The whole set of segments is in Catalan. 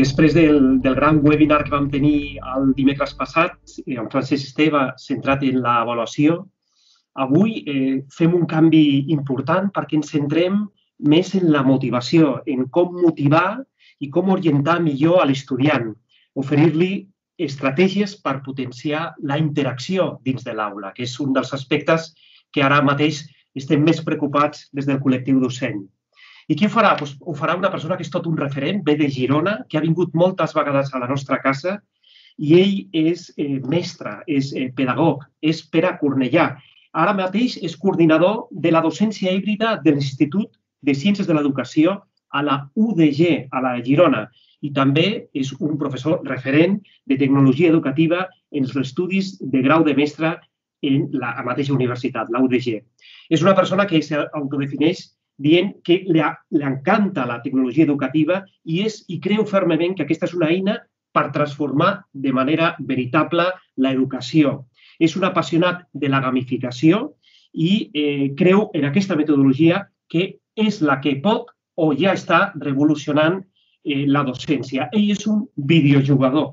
de, després del, del gran webinar que vam tenir el dimecres passat, eh, amb Francesc Esteve, centrat en l'avaluació, avui eh, fem un canvi important perquè ens centrem més en la motivació, en com motivar i com orientar millor a l'estudiant, oferir-li estratègies per potenciar la interacció dins de l'aula, que és un dels aspectes que ara mateix estem més preocupats des del col·lectiu docent. I qui ho farà? Pues ho farà una persona que és tot un referent, ve de Girona, que ha vingut moltes vegades a la nostra casa i ell és eh, mestre, és eh, pedagog, és Pere Cornellà. Ara mateix és coordinador de la docència híbrida de l'Institut de Ciències de l'Educació a la UDG, a la Girona, i també és un professor referent de tecnologia educativa en els estudis de grau de mestre en la mateixa universitat, la UDG. És una persona que s'autodefineix dient que li, li encanta la tecnologia educativa i, és, i creu fermament que aquesta és una eina per transformar de manera veritable l'educació. És un apassionat de la gamificació i eh, creu en aquesta metodologia que és la que pot o ja està revolucionant eh, la docència. Ell és un videojugador.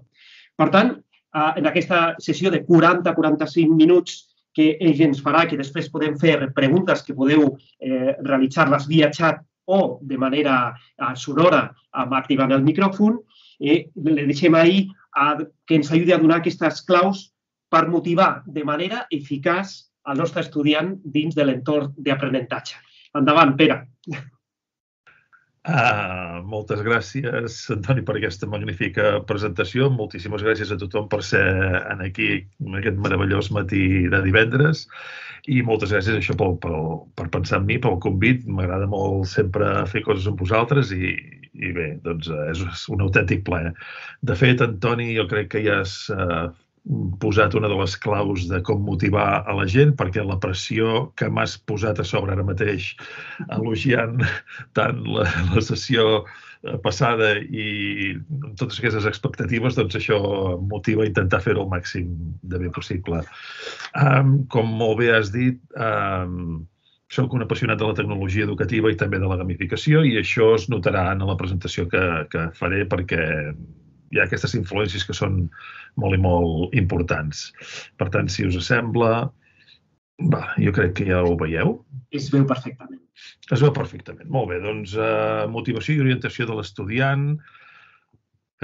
Per tant, eh, en aquesta sessió de 40-45 minuts que ell ens farà, que després podem fer preguntes que podeu eh, realitzar-les via xat o de manera eh, sonora amb activant el micròfon. Eh, le deixem ahir a, que ens ajudi a donar aquestes claus per motivar de manera eficaç al nostre estudiant dins de l'entorn d'aprenentatge. Endavant, Pere. Uh, moltes gràcies, Antoni, per aquesta magnífica presentació. Moltíssimes gràcies a tothom per ser en aquí en aquest meravellós matí de divendres i moltes gràcies això pel, pel, per pensar en mi, pel convit. M'agrada molt sempre fer coses amb vosaltres i, i bé, doncs és un autèntic plaer. De fet, Antoni, jo crec que ja has uh, posat una de les claus de com motivar a la gent, perquè la pressió que m'has posat a sobre ara mateix, elogiant tant la, la sessió eh, passada i totes aquestes expectatives, doncs això motiva a intentar fer-ho el màxim de bé possible. Um, com molt bé has dit, um, soc un apassionat de la tecnologia educativa i també de la gamificació i això es notarà en la presentació que, que faré perquè hi ha aquestes influències que són molt i molt importants. Per tant, si us sembla, va, jo crec que ja ho veieu. Es veu perfectament. Es veu perfectament. Molt bé, doncs uh, motivació i orientació de l'estudiant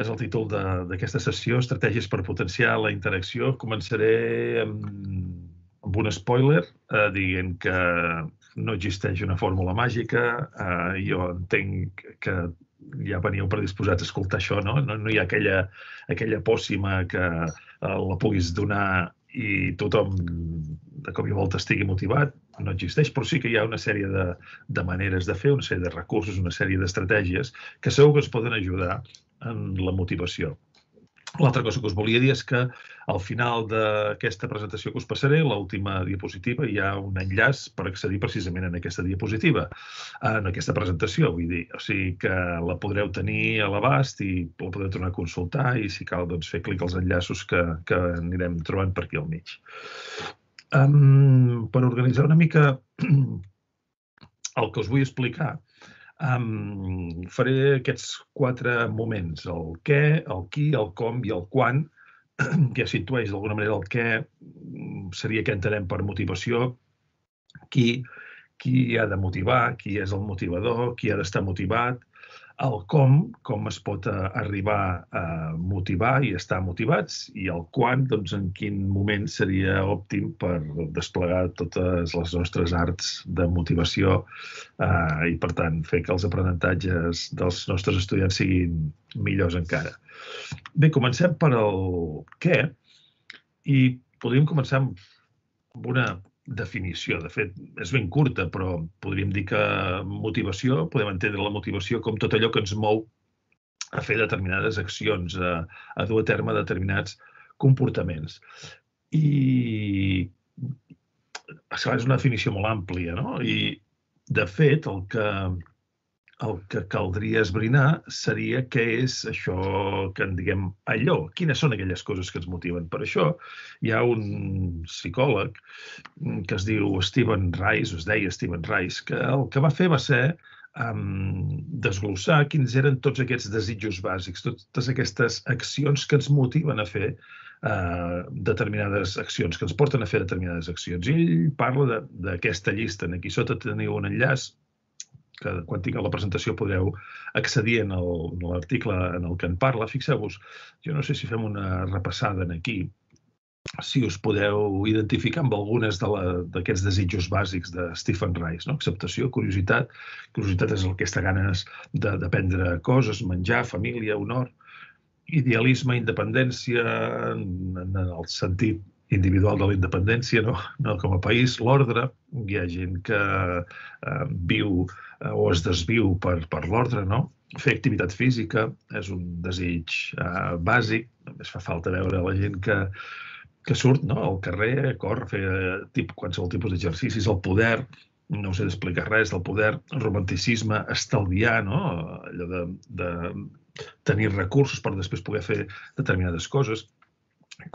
és el títol d'aquesta sessió, estratègies per potenciar la interacció. Començaré amb, amb un spoiler, uh, dient que no existeix una fórmula màgica. Uh, jo entenc que ja veníeu predisposats a escoltar això, no? No, no hi ha aquella, aquella pòssima que eh, la puguis donar i tothom de cop i volta estigui motivat, no existeix, però sí que hi ha una sèrie de, de maneres de fer, una sèrie de recursos, una sèrie d'estratègies que segur que ens poden ajudar en la motivació. L'altra cosa que us volia dir és que al final d'aquesta presentació que us passaré, l'última diapositiva, hi ha un enllaç per accedir precisament en aquesta diapositiva, en aquesta presentació, vull dir. O sigui que la podreu tenir a l'abast i la podreu tornar a consultar i si cal doncs, fer clic als enllaços que, que anirem trobant per aquí al mig. Um, per organitzar una mica el que us vull explicar, Um, faré aquests quatre moments, el què, el qui, el com i el quan, que situeix d'alguna manera el què mm, seria que entenem per motivació, qui, qui ha de motivar, qui és el motivador, qui ha d'estar motivat, el com, com es pot uh, arribar a motivar i estar motivats, i el quan, doncs en quin moment seria òptim per desplegar totes les nostres arts de motivació uh, i, per tant, fer que els aprenentatges dels nostres estudiants siguin millors encara. Bé, comencem per el què, i podríem començar amb una definició. De fet, és ben curta, però podríem dir que motivació, podem entendre la motivació com tot allò que ens mou a fer determinades accions, a, a dur a terme determinats comportaments. I és una definició molt àmplia, no? I, de fet, el que el que caldria esbrinar seria què és això que en diguem allò, quines són aquelles coses que ens motiven. Per això hi ha un psicòleg que es diu Stephen Rice, o es deia Stephen Rice, que el que va fer va ser um, desglossar quins eren tots aquests desitjos bàsics, totes aquestes accions que ens motiven a fer uh, determinades accions, que ens porten a fer determinades accions. I ell parla d'aquesta llista. Aquí sota teniu un enllaç que quan tingueu la presentació podreu accedir en l'article en el que en parla. Fixeu-vos, jo no sé si fem una repassada en aquí, si us podeu identificar amb algunes d'aquests de desitjos bàsics de Stephen Rice, no? acceptació, curiositat. Curiositat és aquesta ganes d'aprendre coses, menjar, família, honor, idealisme, independència, en, en el sentit individual de la independència, no, no com a país, l'ordre. Hi ha gent que eh, viu eh, o es desviu per, per l'ordre, no? Fer activitat física és un desig eh, bàsic. Només fa falta veure la gent que, que surt no, al carrer, córrer, fer eh, tip, qualsevol tipus d'exercicis, el poder, no us he d'explicar res del poder, el romanticisme, estalviar, no? allò de, de tenir recursos per després poder fer determinades coses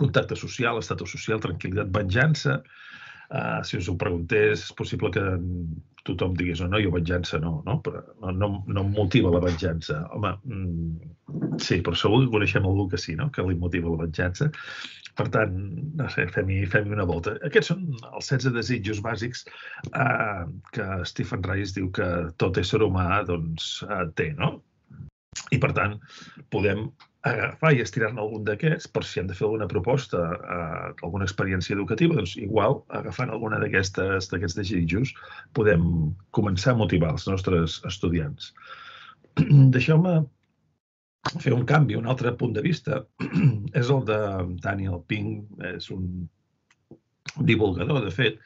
contacte social, estatus social, tranquil·litat, venjança. Uh, si us ho preguntés, és possible que tothom digués, no, no, jo venjança no, no? Però no, no, no em motiva la venjança. Home, mm, sí, però segur que coneixem algú que sí, no? que li motiva la venjança. Per tant, no sé, fem-hi fem una volta. Aquests són els 16 desitjos bàsics uh, que Stephen Rice diu que tot ésser humà doncs, uh, té, no? I, per tant, podem agafar i estirar-ne algun d'aquests per si hem de fer alguna proposta, eh, alguna experiència educativa, doncs igual, agafant alguna d'aquests desitjos, podem començar a motivar els nostres estudiants. Deixeu-me fer un canvi, un altre punt de vista, és el de Daniel Pink, és un divulgador, de fet,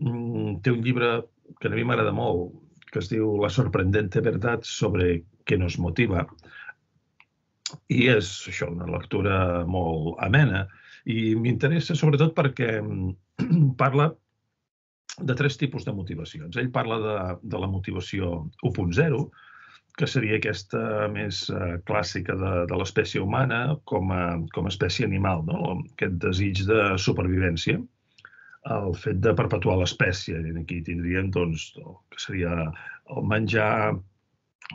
mm, té un llibre que a mi m'agrada molt, que es diu La sorprendente verdad sobre què nos motiva, i és això, una lectura molt amena i m'interessa sobretot perquè parla de tres tipus de motivacions. Ell parla de, de la motivació 1.0, que seria aquesta més uh, clàssica de, de l'espècie humana com a, com a espècie animal, no? aquest desig de supervivència, el fet de perpetuar l'espècie. Aquí tindríem doncs, que seria el menjar,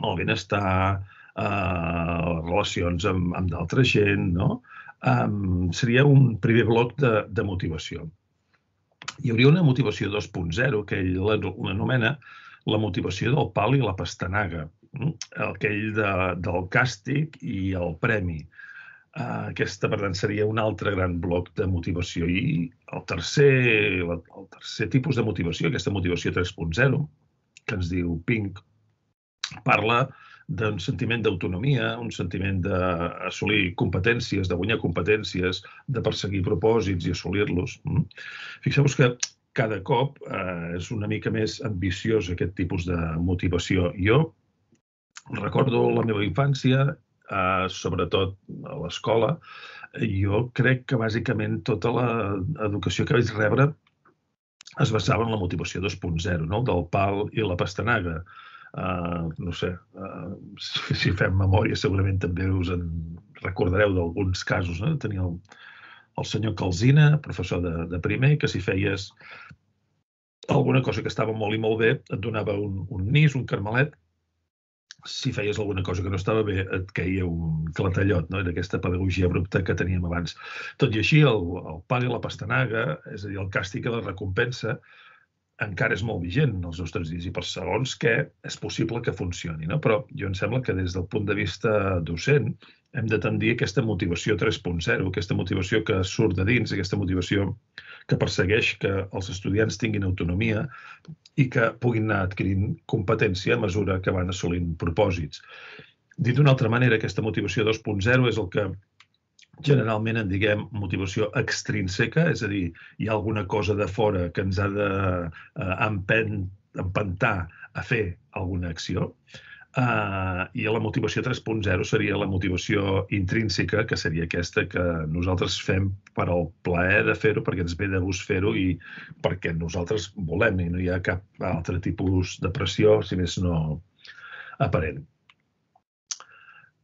el benestar, eh, relacions amb, amb d'altra gent, no? Um, seria un primer bloc de, de motivació. Hi hauria una motivació 2.0, que ell l'anomena la motivació del pal i la pastanaga, aquell de, del càstig i el premi. Uh, aquesta, per tant, seria un altre gran bloc de motivació. I el tercer, el, tercer tipus de motivació, aquesta motivació 3.0, que ens diu Pink, parla d'un sentiment d'autonomia, un sentiment d'assolir competències, de guanyar competències, de perseguir propòsits i assolir-los. Mm. Fixeu-vos que cada cop eh, és una mica més ambiciós aquest tipus de motivació. Jo recordo la meva infància, eh, sobretot a l'escola, jo crec que bàsicament tota l'educació que vaig rebre es basava en la motivació 2.0, no? del pal i la pastanaga. Uh, no sé, uh, si, si fem memòria segurament també us en recordareu d'alguns casos. No? Tenia el, el senyor Calzina, professor de, de primer, que si feies alguna cosa que estava molt i molt bé, et donava un, un nis, un carmelet, si feies alguna cosa que no estava bé, et caia un clatallot, no? Era aquesta pedagogia abrupta que teníem abans. Tot i així, el, el pal i la pastanaga, és a dir, el càstig i la recompensa, encara és molt vigent els nostres dies i per segons què és possible que funcioni. No? Però jo em sembla que des del punt de vista docent hem de tendir aquesta motivació 3.0, aquesta motivació que surt de dins, aquesta motivació que persegueix que els estudiants tinguin autonomia i que puguin anar adquirint competència a mesura que van assolint propòsits. Dit d'una altra manera, aquesta motivació 2.0 és el que generalment en diguem motivació extrínseca, és a dir, hi ha alguna cosa de fora que ens ha de, eh, a fer alguna acció. Uh, I la motivació 3.0 seria la motivació intrínseca, que seria aquesta que nosaltres fem per al plaer de fer-ho, perquè ens ve de gust fer-ho i perquè nosaltres volem i no hi ha cap altre tipus de pressió, si més no aparent.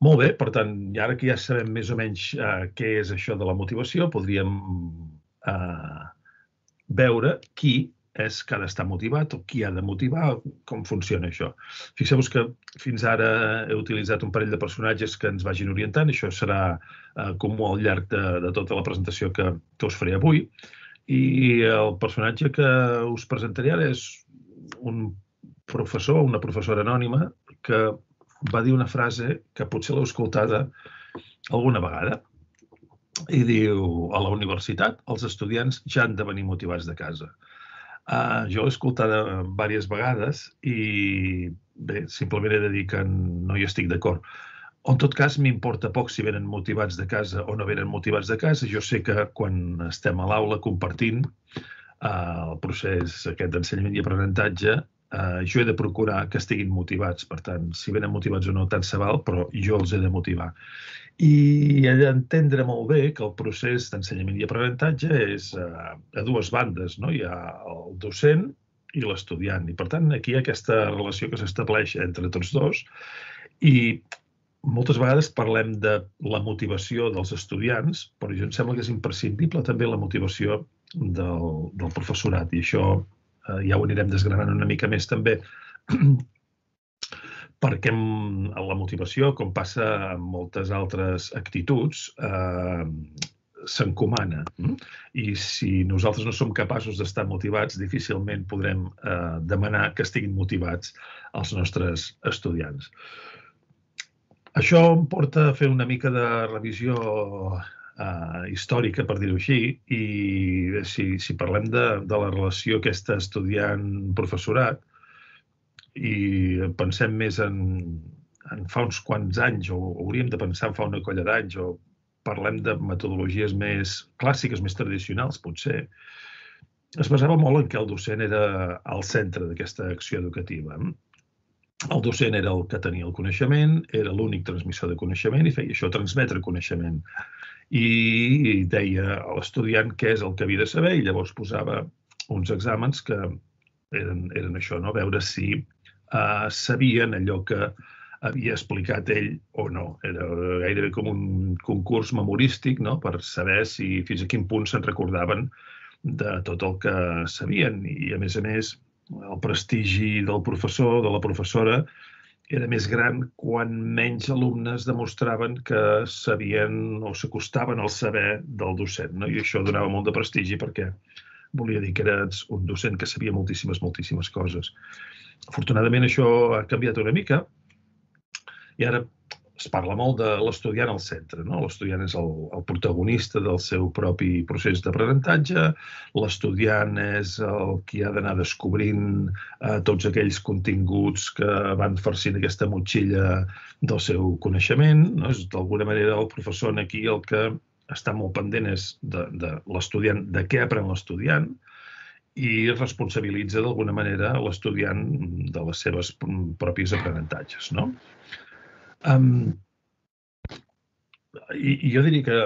Molt bé, per tant, i ara que ja sabem més o menys eh, què és això de la motivació, podríem eh, veure qui és que ha d'estar motivat o qui ha de motivar, com funciona això. Fixeu-vos que fins ara he utilitzat un parell de personatges que ens vagin orientant, això serà eh, comú al llarg de, de tota la presentació que, que us faré avui, i el personatge que us presentaré ara és un professor, una professora anònima, que va dir una frase que potser l'heu escoltada alguna vegada, i diu, a la universitat els estudiants ja han de venir motivats de casa. Uh, jo l'he escoltada diverses vegades i bé, simplement he de dir que no hi estic d'acord. En tot cas, m'importa poc si venen motivats de casa o no venen motivats de casa. Jo sé que quan estem a l'aula compartint uh, el procés aquest d'ensenyament i aprenentatge, uh, jo he de procurar que estiguin motivats. Per tant, si venen motivats o no, tant se val, però jo els he de motivar. I he d'entendre molt bé que el procés d'ensenyament i aprenentatge és uh, a dues bandes. No? Hi ha el docent i l'estudiant. I, per tant, aquí hi ha aquesta relació que s'estableix entre tots dos i moltes vegades parlem de la motivació dels estudiants, però jo em sembla que és imprescindible també la motivació del, del professorat i això eh, ja ho anirem desgranant una mica més també, perquè la motivació, com passa amb moltes altres actituds, eh, s'encomana. Mm? I si nosaltres no som capaços d'estar motivats, difícilment podrem eh, demanar que estiguin motivats els nostres estudiants. Això em porta a fer una mica de revisió eh, històrica, per dir-ho així, i si, si parlem de, de la relació aquesta estudiant-professorat i pensem més en, en fa uns quants anys, o hauríem de pensar en fa una colla d'anys, o parlem de metodologies més clàssiques, més tradicionals, potser, es basava molt en que el docent era al centre d'aquesta acció educativa. El docent era el que tenia el coneixement, era l'únic transmissor de coneixement i feia això, transmetre coneixement i deia a l'estudiant què és el que havia de saber i llavors posava uns exàmens que eren, eren això, no? veure si uh, sabien allò que havia explicat ell o no. Era gairebé com un concurs memorístic no? per saber si fins a quin punt se'n recordaven de tot el que sabien. I, a més a més, el prestigi del professor, de la professora, era més gran quan menys alumnes demostraven que sabien o s'acostaven al saber del docent. No? I això donava molt de prestigi perquè volia dir que eres un docent que sabia moltíssimes, moltíssimes coses. Afortunadament això ha canviat una mica i ara es parla molt de l'estudiant al centre. No? L'estudiant és el, el protagonista del seu propi procés d'aprenentatge, l'estudiant és el qui ha d'anar descobrint eh, tots aquells continguts que van farcint aquesta motxilla del seu coneixement. No? És d'alguna manera el professor aquí el que està molt pendent és de, de l'estudiant, de què aprèn l'estudiant, i responsabilitza d'alguna manera l'estudiant de les seves pròpies aprenentatges. No? Um, i, I jo diria que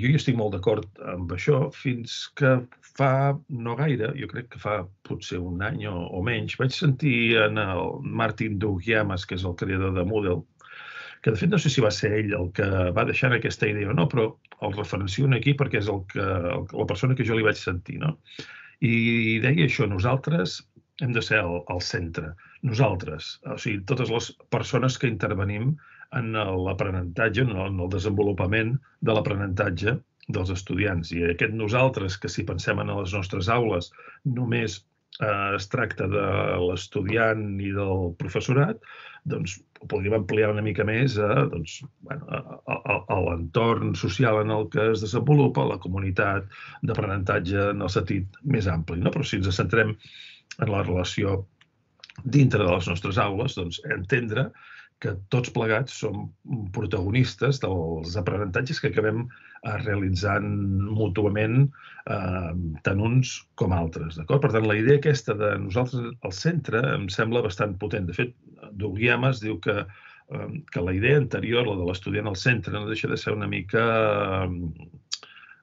jo hi estic molt d'acord amb això, fins que fa no gaire, jo crec que fa potser un any o, o menys, vaig sentir en el Martin Dougyamas, que és el creador de Moodle, que de fet no sé si va ser ell el que va deixar aquesta idea o no, però el referencio aquí perquè és el que, el, la persona que jo li vaig sentir. No? I deia això, nosaltres hem de ser al, centre. Nosaltres, o sigui, totes les persones que intervenim en l'aprenentatge, en, en el desenvolupament de l'aprenentatge dels estudiants. I aquest nosaltres, que si pensem en les nostres aules, només eh, es tracta de l'estudiant i del professorat, doncs ho podríem ampliar una mica més a, doncs, bueno, a, a, a l'entorn social en el que es desenvolupa, la comunitat d'aprenentatge en el sentit més ampli. No? Però si ens centrem en la relació dintre de les nostres aules, doncs entendre que tots plegats som protagonistes dels aprenentatges que acabem eh, realitzant mútuament eh, tant uns com altres. Per tant, la idea aquesta de nosaltres al centre em sembla bastant potent. De fet, Dougyamas diu que, eh, que la idea anterior, la de l'estudiant al centre, no deixa de ser una mica eh,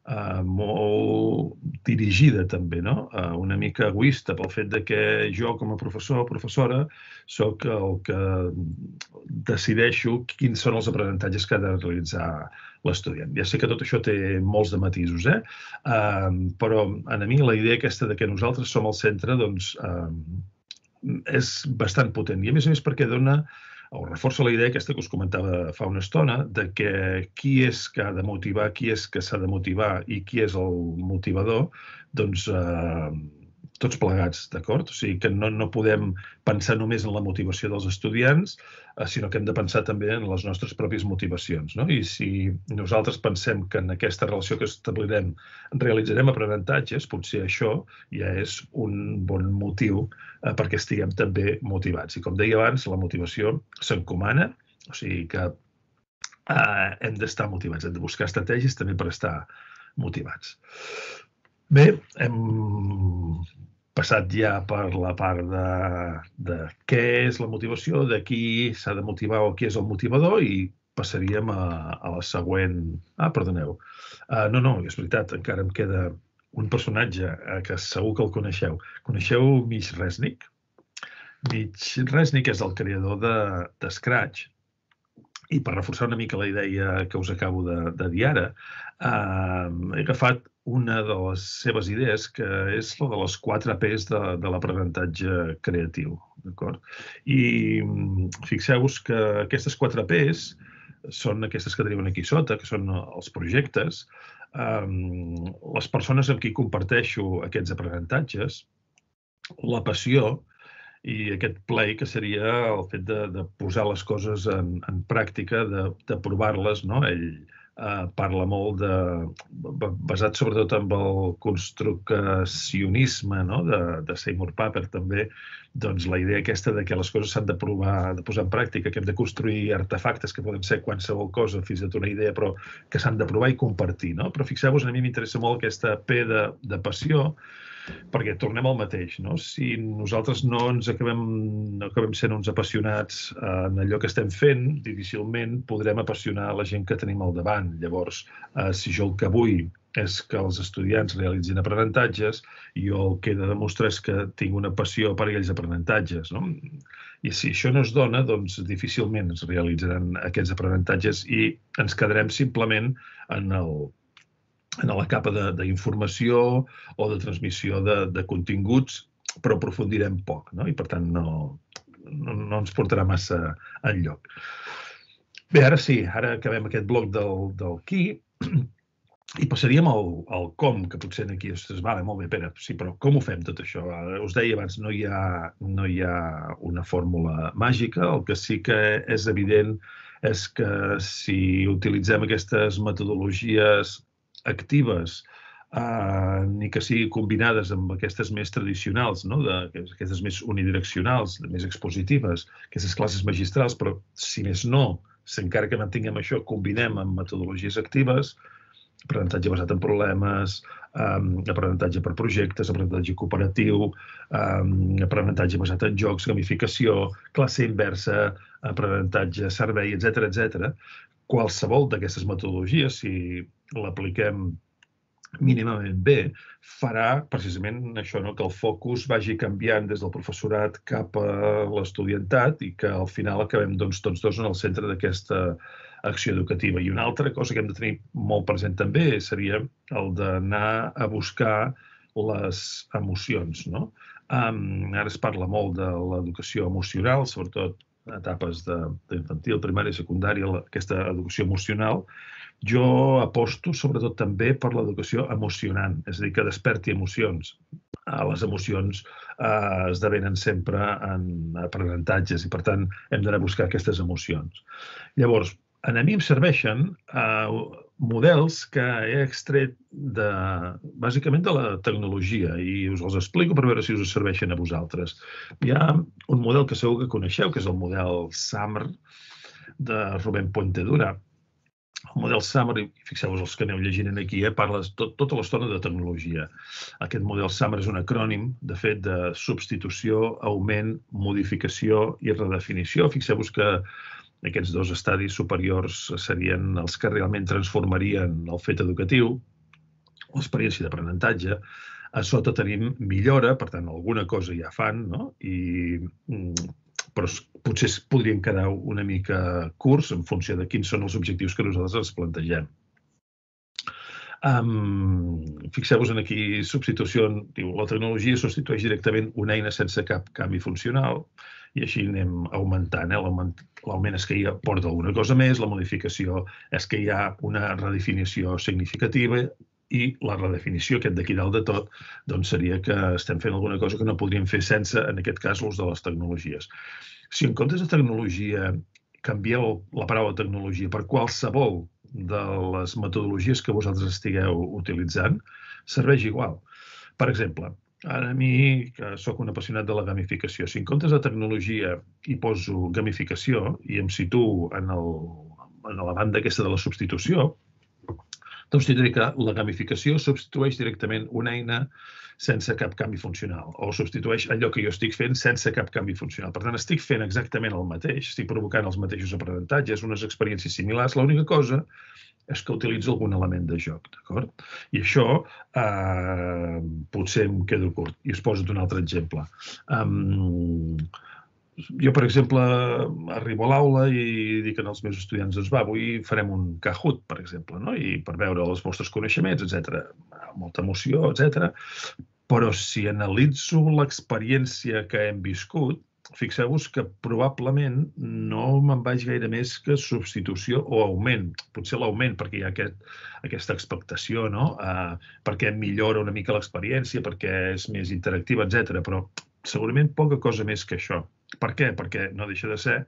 eh, molt dirigida també, no? Eh, una mica egoista pel fet de que jo com a professor o professora sóc el que decideixo quins són els aprenentatges que ha de realitzar l'estudiant. Ja sé que tot això té molts de matisos, eh? Uh, però a mi la idea aquesta de que nosaltres som el centre doncs, uh, és bastant potent. I a més a més perquè dona o reforça la idea aquesta que us comentava fa una estona, de que qui és que ha de motivar, qui és que s'ha de motivar i qui és el motivador, doncs eh, tots plegats, d'acord? O sigui que no, no podem pensar només en la motivació dels estudiants, eh, sinó que hem de pensar també en les nostres pròpies motivacions. No? I si nosaltres pensem que en aquesta relació que establirem realitzarem aprenentatges, potser això ja és un bon motiu eh, perquè estiguem també motivats. I com deia abans, la motivació s'encomana, o sigui que eh, hem d'estar motivats, hem de buscar estratègies també per estar motivats. Bé, hem passat ja per la part de, de què és la motivació, de qui s'ha de motivar o qui és el motivador i passaríem a, a la següent... Ah, perdoneu. Uh, no, no, és veritat, encara em queda un personatge uh, que segur que el coneixeu. Coneixeu Mitch Resnick? Mitch Resnick és el creador de, de Scratch. I per reforçar una mica la idea que us acabo de, de dir ara, uh, he agafat una de les seves idees, que és la de les 4 P's de, de l'aprenentatge creatiu. D'acord? I mm, fixeu-vos que aquestes 4 P's són aquestes que deriven aquí sota, que són els projectes, um, les persones amb qui comparteixo aquests aprenentatges, la passió i aquest play, que seria el fet de, de posar les coses en, en pràctica, de, de provar-les, no? Ell, eh, parla molt de, basat sobretot en el construccionisme no? de, de Seymour Papert també, doncs la idea aquesta de que les coses s'han de provar, de posar en pràctica, que hem de construir artefactes que poden ser qualsevol cosa, fins i tot una idea, però que s'han de provar i compartir. No? Però fixeu-vos, a mi m'interessa molt aquesta P de, de passió, perquè tornem al mateix, no? Si nosaltres no ens acabem, no acabem sent uns apassionats en allò que estem fent, difícilment podrem apassionar la gent que tenim al davant. Llavors, eh, si jo el que vull és que els estudiants realitzin aprenentatges, jo el que he de demostrar és que tinc una passió per aquells aprenentatges. No? I si això no es dona, doncs difícilment es realitzaran aquests aprenentatges i ens quedarem simplement en el, en la capa d'informació o de transmissió de, de continguts, però aprofundirem poc, no? i per tant no, no, no ens portarà massa enlloc. Bé, ara sí, ara acabem aquest bloc del, del qui i passaríem al, al com, que potser aquí es vale, molt bé, Pere, sí, però com ho fem tot això? Us deia abans, no hi, ha, no hi ha una fórmula màgica, el que sí que és evident és que si utilitzem aquestes metodologies actives, eh, ni que sigui combinades amb aquestes més tradicionals, no? de, aquestes més unidireccionals, més expositives, aquestes classes magistrals, però si més no, si encara que mantinguem això, combinem amb metodologies actives, aprenentatge basat en problemes, um, aprenentatge per projectes, aprenentatge cooperatiu, um, aprenentatge basat en jocs, gamificació, classe inversa, aprenentatge servei, etc etc. Qualsevol d'aquestes metodologies, si l'apliquem mínimament bé, farà precisament això, no? que el focus vagi canviant des del professorat cap a l'estudiantat i que al final acabem doncs, tots dos en el centre d'aquesta acció educativa. I una altra cosa que hem de tenir molt present també seria el d'anar a buscar les emocions. No? Um, ara es parla molt de l'educació emocional, sobretot etapes d'infantil, primària i secundària, aquesta educació emocional, jo aposto sobretot també per l'educació emocionant, és a dir, que desperti emocions. Ah, les emocions eh, esdevenen sempre en aprenentatges i, per tant, hem d'anar a buscar aquestes emocions. Llavors, a mi em serveixen eh, models que he extret de, bàsicament de la tecnologia i us els explico per veure si us serveixen a vosaltres. Hi ha un model que segur que coneixeu, que és el model SAMR de Rubén Puente Dura, el model Summer, i fixeu-vos els que aneu llegint aquí, eh, parles tot, tota l'estona de tecnologia. Aquest model Summer és un acrònim, de fet, de substitució, augment, modificació i redefinició. Fixeu-vos que aquests dos estadis superiors serien els que realment transformarien el fet educatiu, l'experiència d'aprenentatge. A sota tenim millora, per tant, alguna cosa ja fan, no? I mm, però potser podrien quedar una mica curts en funció de quins són els objectius que nosaltres ens plantegem. Um, Fixeu-vos en aquí, substitució, diu, la tecnologia substitueix directament una eina sense cap canvi funcional i així anem augmentant. Eh? L'augment és que hi aporta alguna cosa més, la modificació és que hi ha una redefinició significativa i la redefinició, aquest d'aquí dalt de tot, doncs seria que estem fent alguna cosa que no podríem fer sense, en aquest cas, l'ús de les tecnologies. Si en comptes de tecnologia canvieu la paraula tecnologia per qualsevol de les metodologies que vosaltres estigueu utilitzant, serveix igual. Per exemple, ara a mi, que sóc un apassionat de la gamificació, si en comptes de tecnologia hi poso gamificació i em situo en, el, en la banda aquesta de la substitució, doncs tindré que la gamificació substitueix directament una eina sense cap canvi funcional o substitueix allò que jo estic fent sense cap canvi funcional. Per tant, estic fent exactament el mateix, estic provocant els mateixos aprenentatges, unes experiències similars. L'única cosa és que utilitzo algun element de joc, d'acord? I això eh, potser em quedo curt. I us poso un altre exemple. Um, jo, per exemple, arribo a l'aula i dic als meus estudiants, doncs va, avui farem un Kahoot, per exemple, no? i per veure els vostres coneixements, etc. Molta emoció, etc. Però si analitzo l'experiència que hem viscut, fixeu-vos que probablement no me'n vaig gaire més que substitució o augment. Potser l'augment, perquè hi ha aquest, aquesta expectació, no? Uh, perquè millora una mica l'experiència, perquè és més interactiva, etc. Però segurament poca cosa més que això. Per què? Perquè no deixa de ser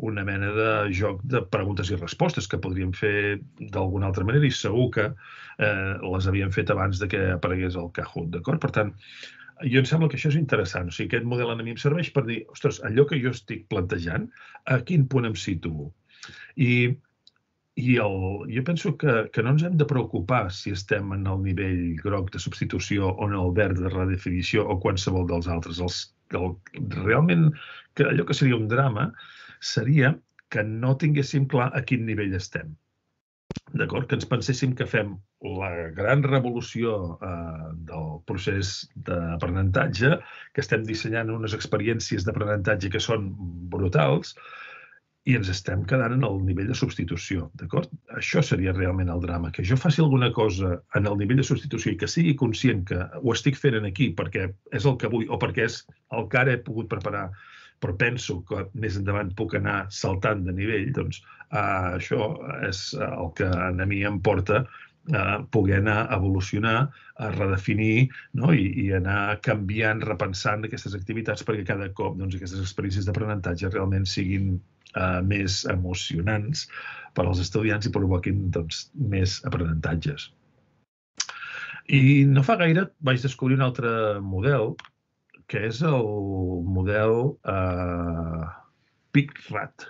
una mena de joc de preguntes i respostes que podríem fer d'alguna altra manera i segur que eh, les havíem fet abans de que aparegués el Kahoot, d'acord? Per tant, jo em sembla que això és interessant. O sigui, aquest model a mi em serveix per dir, ostres, allò que jo estic plantejant, a quin punt em situo? I, i el, jo penso que, que no ens hem de preocupar si estem en el nivell groc de substitució o en el verd de redefinició o qualsevol dels altres. Els, el, realment que allò que seria un drama seria que no tinguéssim clar a quin nivell estem. D'acord? Que ens penséssim que fem la gran revolució eh, del procés d'aprenentatge, que estem dissenyant unes experiències d'aprenentatge que són brutals, i ens estem quedant en el nivell de substitució, d'acord? Això seria realment el drama, que jo faci alguna cosa en el nivell de substitució i que sigui conscient que ho estic fent aquí perquè és el que vull o perquè és el que ara he pogut preparar però penso que més endavant puc anar saltant de nivell, doncs uh, això és el que a mi em porta a poder anar a evolucionar, a redefinir no? I, i anar canviant, repensant aquestes activitats perquè cada cop doncs, aquestes experiències d'aprenentatge realment siguin uh, més emocionants per als estudiants i provoquin doncs, més aprenentatges. I no fa gaire vaig descobrir un altre model que és el model eh, PICRAT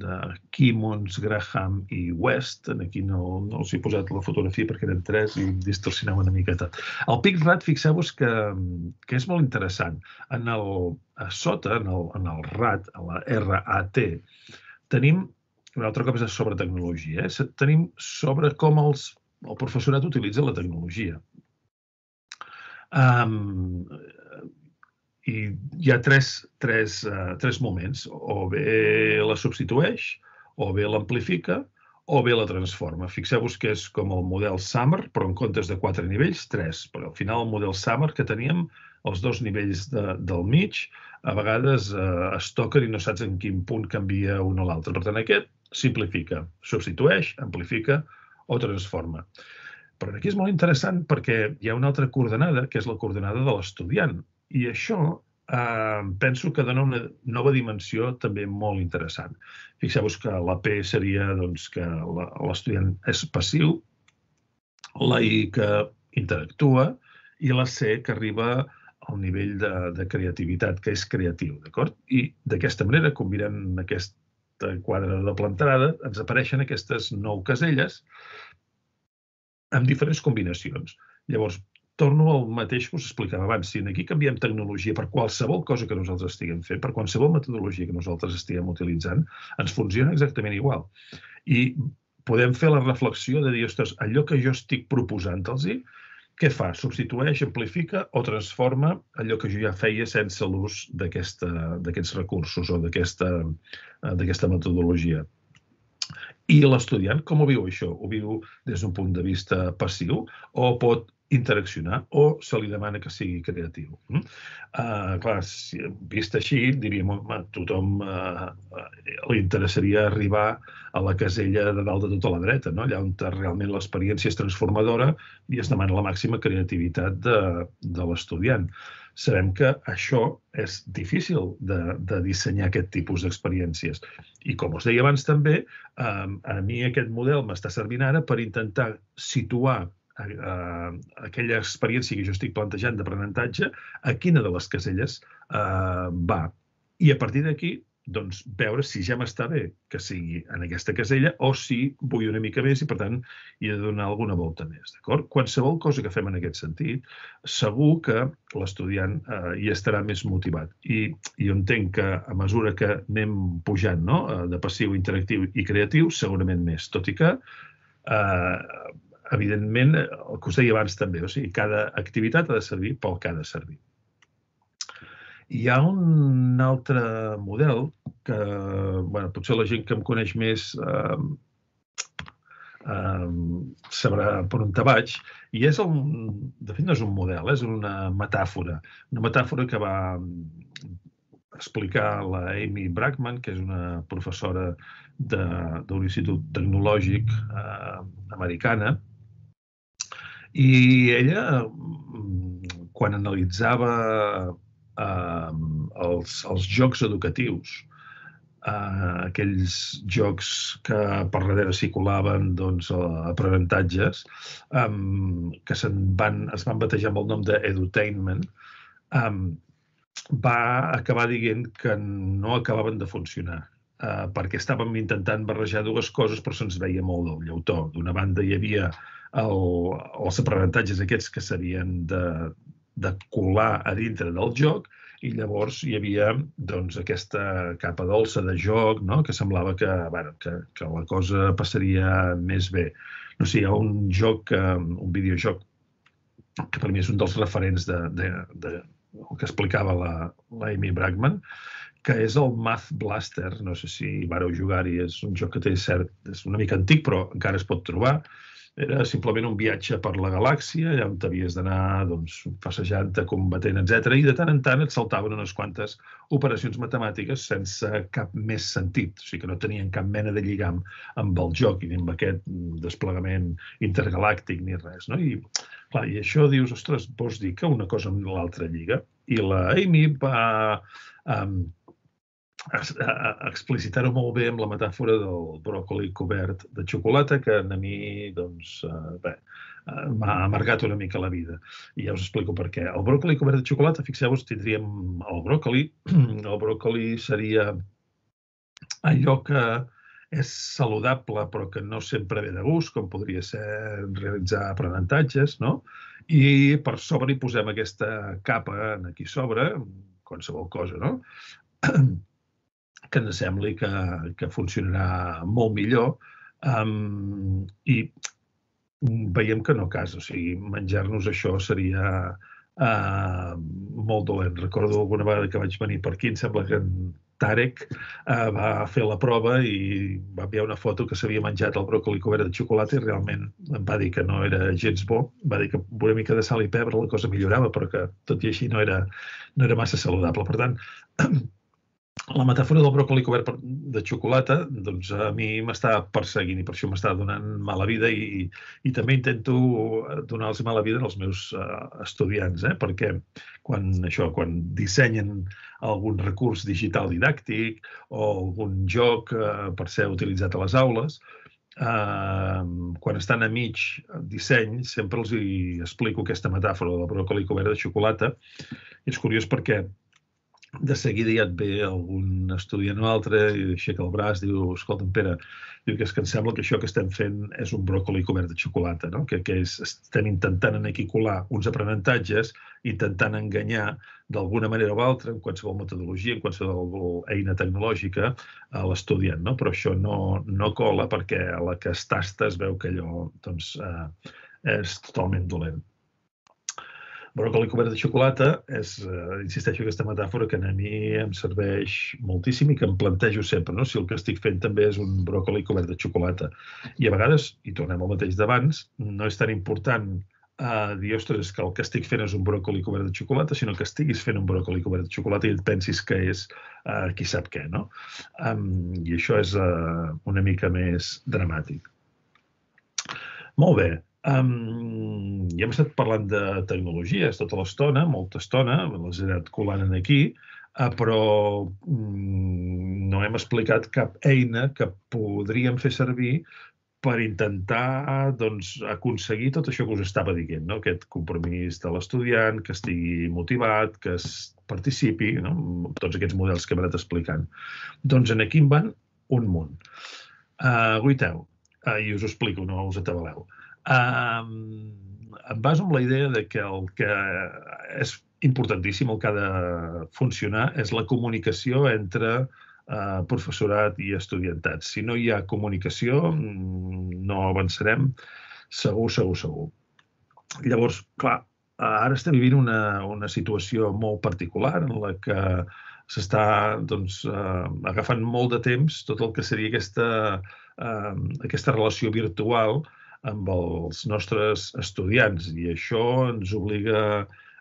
de Kimmons, Graham i West. Aquí no, no els he posat la fotografia perquè eren tres i distorsionava una miqueta. El PICRAT, fixeu-vos que, que és molt interessant. En el, a sota, en el, en el RAT, a la RAT, tenim, un altre cop és sobre tecnologia, eh? tenim sobre com els, el professorat utilitza la tecnologia. Um, i hi ha tres, tres, uh, tres moments. O bé la substitueix, o bé l'amplifica, o bé la transforma. Fixeu-vos que és com el model Summer, però en comptes de quatre nivells, tres. Però al final el model Summer que teníem, els dos nivells de, del mig, a vegades eh, es toquen i no saps en quin punt canvia un o l'altre. Per tant, aquest simplifica, substitueix, amplifica o transforma. Però aquí és molt interessant perquè hi ha una altra coordenada, que és la coordenada de l'estudiant. I això eh, penso que dona una nova dimensió també molt interessant. Fixeu-vos que la P seria doncs, que l'estudiant és passiu, la I que interactua i la C que arriba al nivell de, de creativitat, que és creatiu, d'acord? I d'aquesta manera, combinant aquest quadre de plantarada, ens apareixen aquestes nou caselles amb diferents combinacions. Llavors, torno al mateix que us explicava abans. Si aquí canviem tecnologia per qualsevol cosa que nosaltres estiguem fent, per qualsevol metodologia que nosaltres estiguem utilitzant, ens funciona exactament igual. I podem fer la reflexió de dir, ostres, allò que jo estic proposant-los, què fa? Substitueix, amplifica o transforma allò que jo ja feia sense l'ús d'aquests recursos o d'aquesta metodologia. I l'estudiant com ho viu això? Ho viu des d'un punt de vista passiu o pot interaccionar o se li demana que sigui creatiu. Uh, clar, si, vist així, diríem, a tothom uh, li interessaria arribar a la casella de dalt de tota la dreta, no? allà on realment l'experiència és transformadora i es demana la màxima creativitat de, de l'estudiant. Sabem que això és difícil de, de dissenyar aquest tipus d'experiències. I com us deia abans també, uh, a mi aquest model m'està servint ara per intentar situar eh, aquella experiència que jo estic plantejant d'aprenentatge, a quina de les caselles eh, va. I a partir d'aquí, doncs, veure si ja m'està bé que sigui en aquesta casella o si vull una mica més i, per tant, hi he de donar alguna volta més. D'acord? Qualsevol cosa que fem en aquest sentit, segur que l'estudiant eh, hi estarà més motivat. I, jo entenc que a mesura que anem pujant no? Eh, de passiu, interactiu i creatiu, segurament més. Tot i que eh, evidentment, el que us deia abans també, o sigui, cada activitat ha de servir pel que ha de servir. Hi ha un altre model que, bueno, potser la gent que em coneix més eh, eh, sabrà per on te vaig, i és un, de fet no és un model, és una metàfora, una metàfora que va explicar la Amy Brackman, que és una professora d'un institut tecnològic eh, americana, i ella, mm, quan analitzava eh, els, els jocs educatius, eh, aquells jocs que per darrere s'hi colaven doncs, aprenentatges, eh, que se'n van, es van batejar amb el nom d'edutainment, eh, va acabar dient que no acabaven de funcionar eh, perquè estàvem intentant barrejar dues coses però se'ns veia molt del llautó. D'una banda hi havia el, els aprenentatges aquests que s'havien de, de colar a dintre del joc i llavors hi havia doncs, aquesta capa dolça de joc no? que semblava que, bueno, que, que la cosa passaria més bé. No sé, hi ha un joc, un videojoc que per mi és un dels referents de, de, de el que explicava la, la Amy Bragman, que és el Math Blaster. No sé si vareu jugar-hi, és un joc que té cert... és una mica antic, però encara es pot trobar era simplement un viatge per la galàxia, allà on havies d'anar doncs, passejant, combatent, etc. I de tant en tant et saltaven unes quantes operacions matemàtiques sense cap més sentit, o sigui que no tenien cap mena de lligam amb el joc i amb aquest desplegament intergalàctic ni res. No? I, clar, I això dius, ostres, vols dir que una cosa amb l'altra lliga? I la Amy va... Um, explicitar-ho molt bé amb la metàfora del bròcoli cobert de xocolata, que a mi, doncs, eh, bé, eh, m'ha amargat una mica la vida. I ja us explico per què. El bròcoli cobert de xocolata, fixeu-vos, tindríem el bròcoli. El bròcoli seria allò que és saludable però que no sempre ve de gust, com podria ser realitzar aprenentatges, no? I per sobre hi posem aquesta capa aquí sobre, qualsevol cosa, no? que ens sembli que, que funcionarà molt millor um, i veiem que no cas, o sigui, menjar-nos això seria uh, molt dolent. Recordo alguna vegada que vaig venir per aquí, em sembla que en Tarek uh, va fer la prova i va enviar una foto que s'havia menjat el bròcoli cobert de xocolata i realment em va dir que no era gens bo. Va dir que una mica de sal i pebre la cosa millorava, però que tot i així no era, no era massa saludable. Per tant, la metàfora del bròcoli cobert de xocolata, doncs a mi m'està perseguint i per això m'està donant mala vida i, i també intento donar-los mala vida als meus uh, estudiants, eh? perquè quan, això, quan dissenyen algun recurs digital didàctic o algun joc uh, per ser utilitzat a les aules, uh, quan estan a mig disseny sempre els hi explico aquesta metàfora del bròcoli cobert de xocolata. És curiós perquè de seguida ja et ve algun estudiant o altre i aixeca el braç, diu, escolta'm, Pere, diu que és que em sembla que això que estem fent és un bròcoli cobert de xocolata, no? que, que és, estem intentant equicolar uns aprenentatges, intentant enganyar d'alguna manera o altra, en qualsevol metodologia, en qualsevol eina tecnològica, a l'estudiant. No? Però això no, no cola perquè a la que es tasta es veu que allò doncs, eh, és totalment dolent. Bròcoli cobert de xocolata és, uh, insisteixo, aquesta metàfora que a mi em serveix moltíssim i que em plantejo sempre, no? si el que estic fent també és un bròcoli cobert de xocolata. I a vegades, i tornem al mateix d'abans, no és tan important uh, dir, ostres, que el que estic fent és un bròcoli cobert de xocolata, sinó que estiguis fent un bròcoli cobert de xocolata i et pensis que és uh, qui sap què, no? Um, I això és uh, una mica més dramàtic. Molt bé. Um, ja hem estat parlant de tecnologies tota l'estona, molta estona, les he anat colant aquí, uh, però um, no hem explicat cap eina que podríem fer servir per intentar doncs, aconseguir tot això que us estava dient, no? aquest compromís de l'estudiant, que estigui motivat, que es participi, no? tots aquests models que hem anat explicant. Doncs en aquí en van un munt. Uh, Guiteu, uh, i us ho explico, no us atabaleu. Em baso en la idea de que el que és importantíssim, el que ha de funcionar, és la comunicació entre eh, professorat i estudiantat. Si no hi ha comunicació, mm, no avançarem segur, segur, segur. Llavors, clar, ara estem vivint una, una situació molt particular en la que s'està doncs, eh, agafant molt de temps tot el que seria aquesta, eh, aquesta relació virtual amb els nostres estudiants i això ens obliga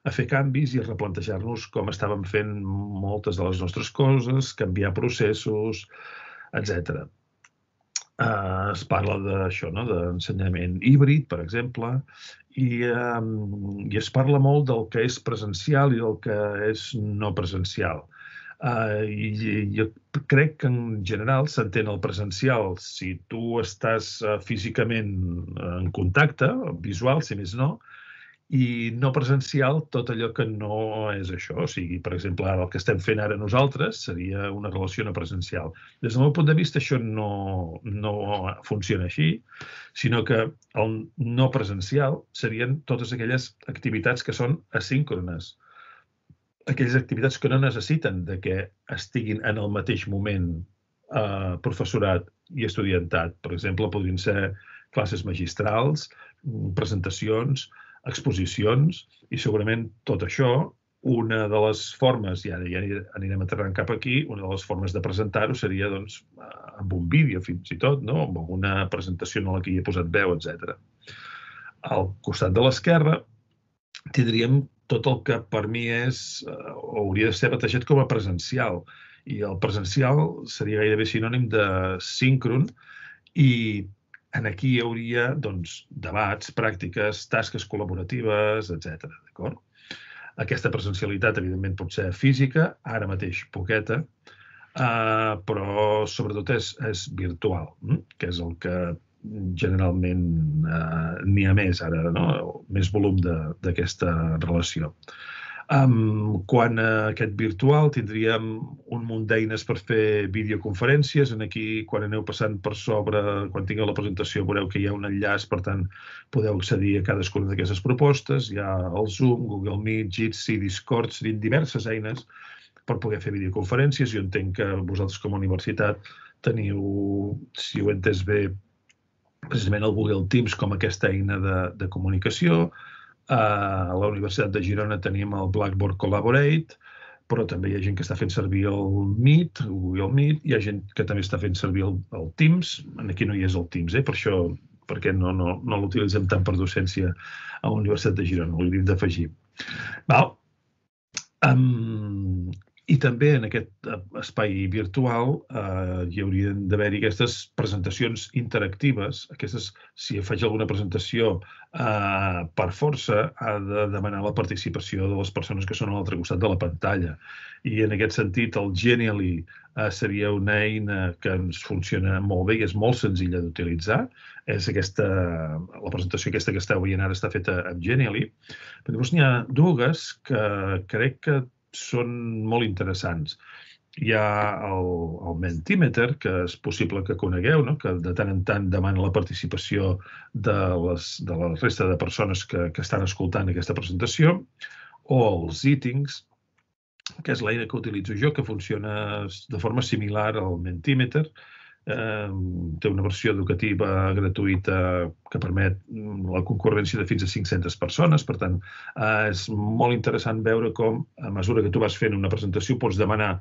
a fer canvis i a replantejar-nos com estàvem fent moltes de les nostres coses, canviar processos, etc. Uh, eh, es parla d'això, no? d'ensenyament híbrid, per exemple, i, um, i es parla molt del que és presencial i del que és no presencial. Uh, i, jo crec que en general s'entén el presencial si tu estàs uh, físicament en contacte, visual, si més no, i no presencial tot allò que no és això. O sigui, per exemple, ara el que estem fent ara nosaltres seria una relació no presencial. Des del meu punt de vista això no, no funciona així, sinó que el no presencial serien totes aquelles activitats que són asíncrones. Aquelles activitats que no necessiten de que estiguin en el mateix moment eh, professorat i estudiantat. Per exemple, podrien ser classes magistrals, presentacions, exposicions i segurament tot això, una de les formes, i ara ja anirem aterrant cap aquí, una de les formes de presentar-ho seria doncs, amb un vídeo fins i tot, no? amb alguna presentació en la que hi he posat veu, etc. Al costat de l'esquerra tindríem tot el que per mi és, eh, hauria de ser batejat com a presencial. I el presencial seria gairebé sinònim de síncron i en aquí hi hauria doncs, debats, pràctiques, tasques col·laboratives, etc. D'acord? Aquesta presencialitat, evidentment, pot ser física, ara mateix poqueta, eh, però sobretot és, és virtual, hm? que és el que generalment eh, n'hi ha més ara, no? més volum d'aquesta relació. Um, quan a aquest virtual tindríem un munt d'eines per fer videoconferències. En aquí, quan aneu passant per sobre, quan tingueu la presentació, veureu que hi ha un enllaç, per tant, podeu accedir a cadascuna d'aquestes propostes. Hi ha el Zoom, Google Meet, Jitsi, Discord, serien diverses eines per poder fer videoconferències. Jo entenc que vosaltres com a universitat teniu, si ho he entès bé, precisament el Google Teams com aquesta eina de, de comunicació a la Universitat de Girona tenim el Blackboard Collaborate, però també hi ha gent que està fent servir el Meet, Google Meet, hi ha gent que també està fent servir el, el Teams, aquí no hi és el Teams, eh? per això perquè no, no, no l'utilitzem tant per docència a la Universitat de Girona, ho hem d'afegir. Val. Um, i també en aquest eh, espai virtual eh, hi haurien d'haver-hi aquestes presentacions interactives. Aquestes, si faig alguna presentació eh, per força, ha de demanar la participació de les persones que són a l'altre costat de la pantalla. I en aquest sentit, el Genially eh, seria una eina que ens funciona molt bé i és molt senzilla d'utilitzar. És aquesta, la presentació aquesta que esteu veient ara està feta amb Genially. Però llavors n'hi ha dues que crec que són molt interessants. Hi ha el, el Mentimeter, que és possible que conegueu, no? que de tant en tant demana la participació de, les, de la resta de persones que, que estan escoltant aquesta presentació, o els Eatings, que és l'eina que utilitzo jo, que funciona de forma similar al Mentimeter, eh, té una versió educativa gratuïta que permet la concurrència de fins a 500 persones. Per tant, eh, és molt interessant veure com, a mesura que tu vas fent una presentació, pots demanar,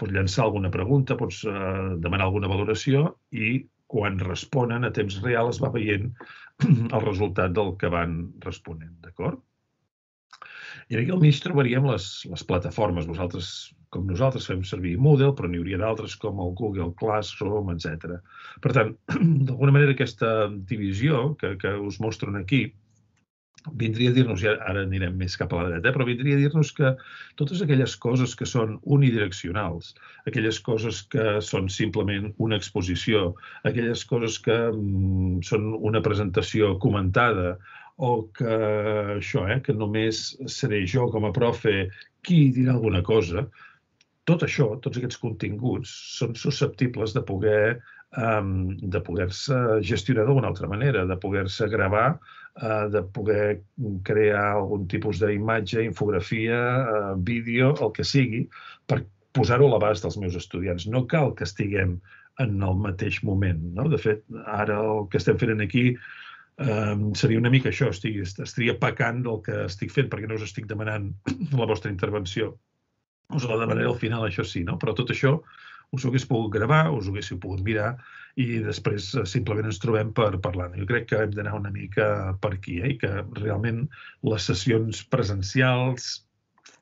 pots llançar alguna pregunta, pots eh, demanar alguna valoració i quan responen a temps real es va veient el resultat del que van responent, d'acord? I aquí al mig trobaríem les, les plataformes. Vosaltres, com nosaltres, fem servir Moodle, però n'hi hauria d'altres com el Google Classroom, etc. Per tant, d'alguna manera, aquesta divisió que, que us mostren aquí vindria a dir-nos, i ara anirem més cap a la dreta, eh, però vindria a dir-nos que totes aquelles coses que són unidireccionals, aquelles coses que són simplement una exposició, aquelles coses que mm, són una presentació comentada o que això, eh, que només seré jo com a profe qui dirà alguna cosa, tot això, tots aquests continguts, són susceptibles de poder um, de poder-se gestionar d'alguna altra manera, de poder-se gravar, uh, de poder crear algun tipus d'imatge, infografia, uh, vídeo, el que sigui, per posar-ho a l'abast dels meus estudiants. No cal que estiguem en el mateix moment. No? De fet, ara el que estem fent aquí um, seria una mica això, estic, estaria pecant del que estic fent perquè no us estic demanant la vostra intervenció. Us la demanaré al final, això sí, no? però tot això us ho hagués pogut gravar, us ho haguéssiu pogut mirar i després eh, simplement ens trobem per parlar. Jo crec que hem d'anar una mica per aquí, eh? I que realment les sessions presencials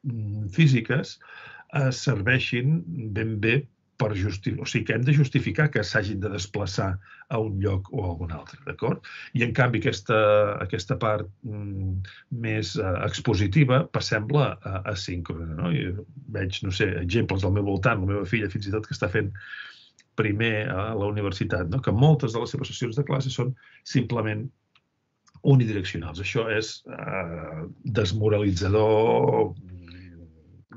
mm, físiques eh, serveixin ben bé per justificar, o sigui, que hem de justificar que s'hagin de desplaçar a un lloc o a algun altre, d'acord? I en canvi aquesta, aquesta part mm, més uh, expositiva passem-la uh, asíncrona, no? I veig, no sé, exemples al meu voltant, la meva filla fins i tot que està fent primer a la universitat, no? que moltes de les seves sessions de classe són simplement unidireccionals. Això és uh, desmoralitzador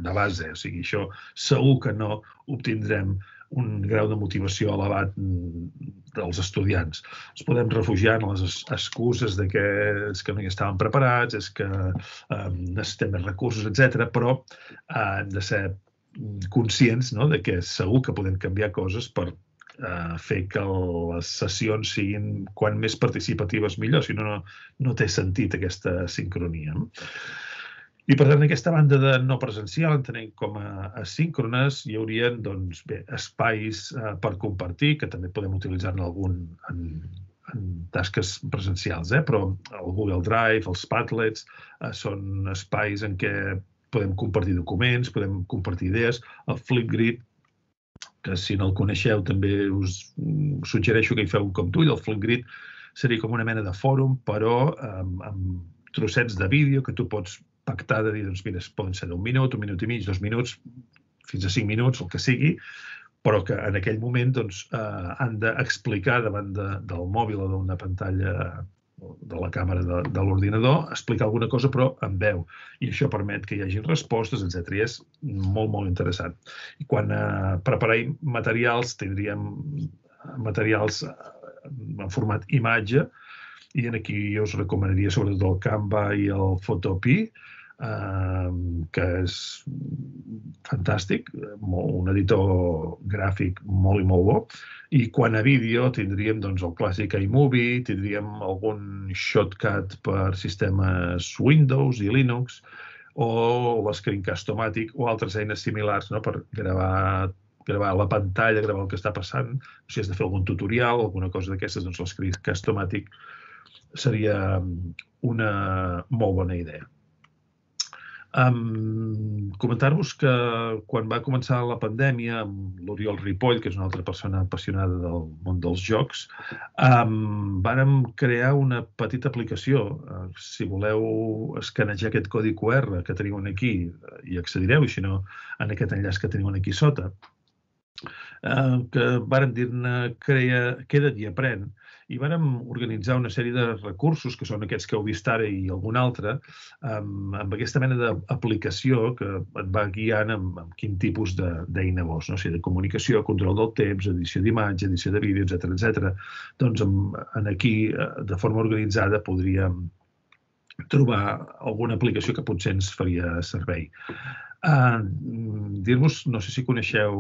de base. O sigui, això segur que no obtindrem un grau de motivació elevat dels estudiants. Ens podem refugiar en les excuses de que és que no hi estàvem preparats, és que eh, necessitem més recursos, etc. però eh, hem de ser conscients no, de que segur que podem canviar coses per eh, fer que les sessions siguin quan més participatives millor, si no, no, no té sentit aquesta sincronia. No? I per tant, aquesta banda de no presencial, entenem com a asíncrones, hi haurien doncs, bé, espais eh, per compartir, que també podem utilitzar en algun en, en tasques presencials, eh? però el Google Drive, els Padlets, eh, són espais en què podem compartir documents, podem compartir idees. El Flipgrid, que si no el coneixeu també us suggereixo que hi feu un com tu, el Flipgrid seria com una mena de fòrum, però amb, amb trossets de vídeo que tu pots pactar de dir, doncs mira, poden ser d'un minut, un minut i mig, dos minuts, fins a cinc minuts, el que sigui, però que en aquell moment doncs, eh, han d'explicar davant de, del mòbil o d'una pantalla de la càmera de, de l'ordinador, explicar alguna cosa però en veu. I això permet que hi hagi respostes, etc. I és molt, molt interessant. I quan eh, preparar materials, tindríem materials eh, en format imatge, i en aquí jo us recomanaria sobretot el Canva i el Photopea, eh, que és fantàstic, un editor gràfic molt i molt bo. I quan a vídeo tindríem doncs, el clàssic iMovie, tindríem algun shortcut per sistemes Windows i Linux, o l'Screencast-O-Matic o altres eines similars no? per gravar gravar la pantalla, gravar el que està passant, si has de fer algun tutorial alguna cosa d'aquestes, doncs l'Screencast-O-Matic seria una molt bona idea. Um, Comentar-vos que quan va començar la pandèmia, amb l'Oriol Ripoll, que és una altra persona apassionada del món dels jocs, um, vàrem crear una petita aplicació. Uh, si voleu escanejar aquest codi QR que teniu aquí, uh, accedireu, i si no, en aquest enllaç que teniu aquí sota, uh, que vàrem dir-ne Queda't i aprèn, i vàrem organitzar una sèrie de recursos, que són aquests que heu vist ara i algun altre, amb, amb aquesta mena d'aplicació que et va guiant amb, amb quin tipus d'eina vols, no? o sigui, de comunicació, control del temps, edició d'imatge, edició de vídeo, etc etc. Doncs amb, en aquí, eh, de forma organitzada, podríem trobar alguna aplicació que potser ens faria servei. Uh, Dir-vos, no sé si coneixeu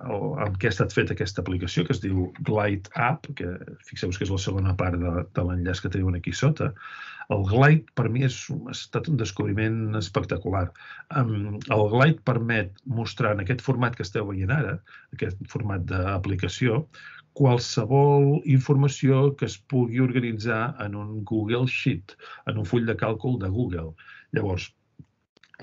el, amb què ha estat feta aquesta aplicació, que es diu Glide App, que fixeu-vos que és la segona part de, de l'enllaç que teniu aquí sota. El Glide, per mi, és, ha estat un descobriment espectacular. Um, el Glide permet mostrar en aquest format que esteu veient ara, aquest format d'aplicació, qualsevol informació que es pugui organitzar en un Google Sheet, en un full de càlcul de Google. Llavors,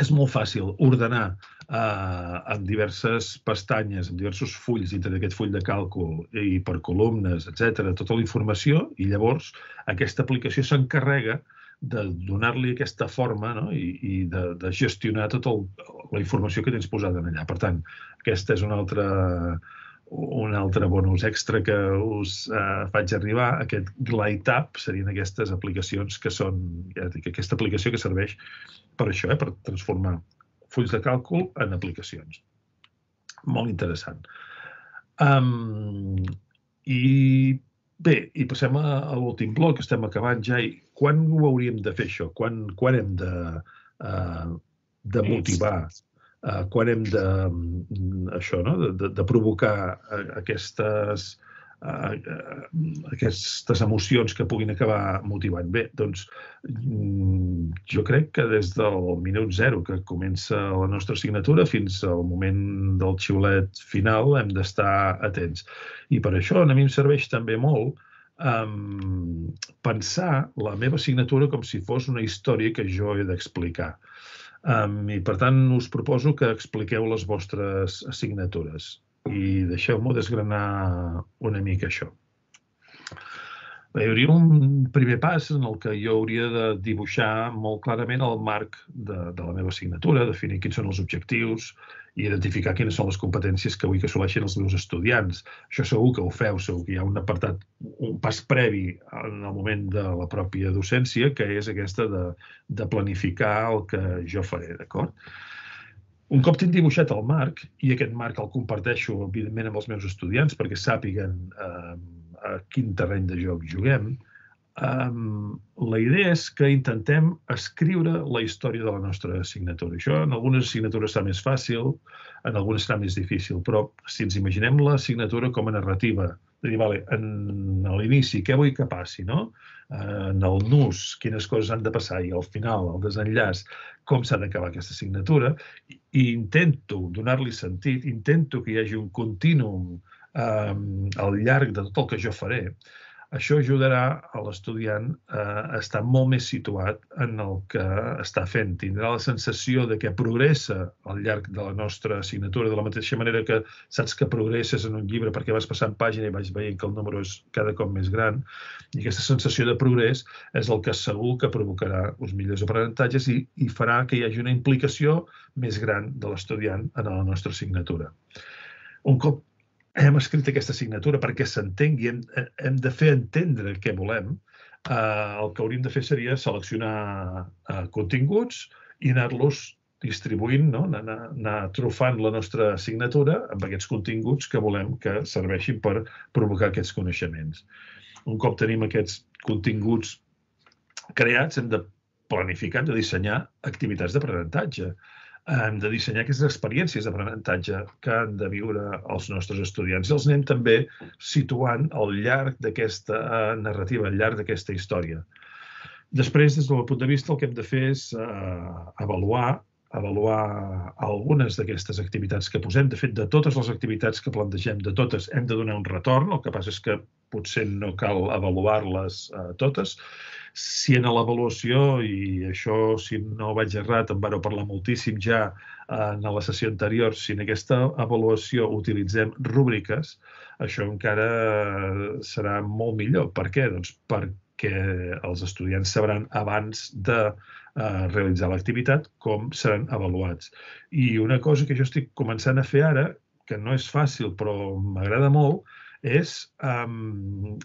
és molt fàcil ordenar eh, en diverses pestanyes, en diversos fulls dintre d'aquest full de càlcul i per columnes, etc, tota la informació i llavors aquesta aplicació s'encarrega de donar-li aquesta forma no? i, i de, de gestionar tota el, la informació que tens posada allà. Per tant, aquesta és una altra, un altre bonus extra que us eh, faig arribar. Aquest Glide App serien aquestes aplicacions que són, ja dic, aquesta aplicació que serveix per això, eh, per transformar fulls de càlcul en aplicacions. Molt interessant. Um, I bé, i passem a, a l'últim bloc, estem acabant ja. I quan ho hauríem de fer, això? Quan, quan hem de, uh, de motivar? Uh, quan hem de, um, això, no? de, de, de provocar uh, aquestes uh, aquestes emocions que puguin acabar motivant. Bé, doncs mm, jo crec que des del minut zero que comença la nostra assignatura fins al moment del xiulet final hem d'estar atents. I per això a mi em serveix també molt um, pensar la meva assignatura com si fos una història que jo he d'explicar. Um, I per tant us proposo que expliqueu les vostres assignatures i deixeu-m'ho desgranar una mica això. Hi hauria un primer pas en el que jo hauria de dibuixar molt clarament el marc de, de la meva assignatura, definir quins són els objectius i identificar quines són les competències que vull que assoleixin els meus estudiants. Això segur que ho feu, segur que hi ha un apartat, un pas previ en el moment de la pròpia docència, que és aquesta de, de planificar el que jo faré, d'acord? Un cop tinc dibuixat el marc, i aquest marc el comparteixo, evidentment, amb els meus estudiants perquè sàpiguen eh, a quin terreny de joc juguem, eh, la idea és que intentem escriure la història de la nostra assignatura. Això en algunes assignatures serà més fàcil, en algunes serà més difícil, però si ens imaginem l'assignatura com a narrativa, de dir, vale, en l'inici, què vull que passi, no? en el nus, quines coses han de passar, i al final, el desenllaç, com s'ha d'acabar aquesta assignatura, i, intento donar-li sentit, intento que hi hagi un contínuum eh, al llarg de tot el que jo faré, això ajudarà a l'estudiant a estar molt més situat en el que està fent. Tindrà la sensació de que progressa al llarg de la nostra assignatura, de la mateixa manera que saps que progresses en un llibre perquè vas passant pàgina i vaig veient que el número és cada cop més gran. I aquesta sensació de progrés és el que segur que provocarà uns millors aprenentatges i, i farà que hi hagi una implicació més gran de l'estudiant en la nostra assignatura. Un cop hem escrit aquesta assignatura perquè s'entengui, hem, hem de fer entendre què volem, eh, el que hauríem de fer seria seleccionar eh, continguts i anar-los distribuint, no? anar, anar trofant la nostra assignatura amb aquests continguts que volem que serveixin per provocar aquests coneixements. Un cop tenim aquests continguts creats, hem de planificar, hem de dissenyar activitats d'aprenentatge hem de dissenyar aquestes experiències d'aprenentatge que han de viure els nostres estudiants. I els anem també situant al llarg d'aquesta eh, narrativa, al llarg d'aquesta història. Després, des del punt de vista, el que hem de fer és eh, avaluar avaluar algunes d'aquestes activitats que posem. De fet, de totes les activitats que plantegem, de totes hem de donar un retorn. El que passa és que potser no cal avaluar-les eh, totes si en l'avaluació, i això, si no vaig errat, en vareu parlar moltíssim ja en la sessió anterior, si en aquesta avaluació utilitzem rúbriques, això encara serà molt millor. Per què? Doncs perquè els estudiants sabran abans de eh, realitzar l'activitat com seran avaluats. I una cosa que jo estic començant a fer ara, que no és fàcil però m'agrada molt, és um,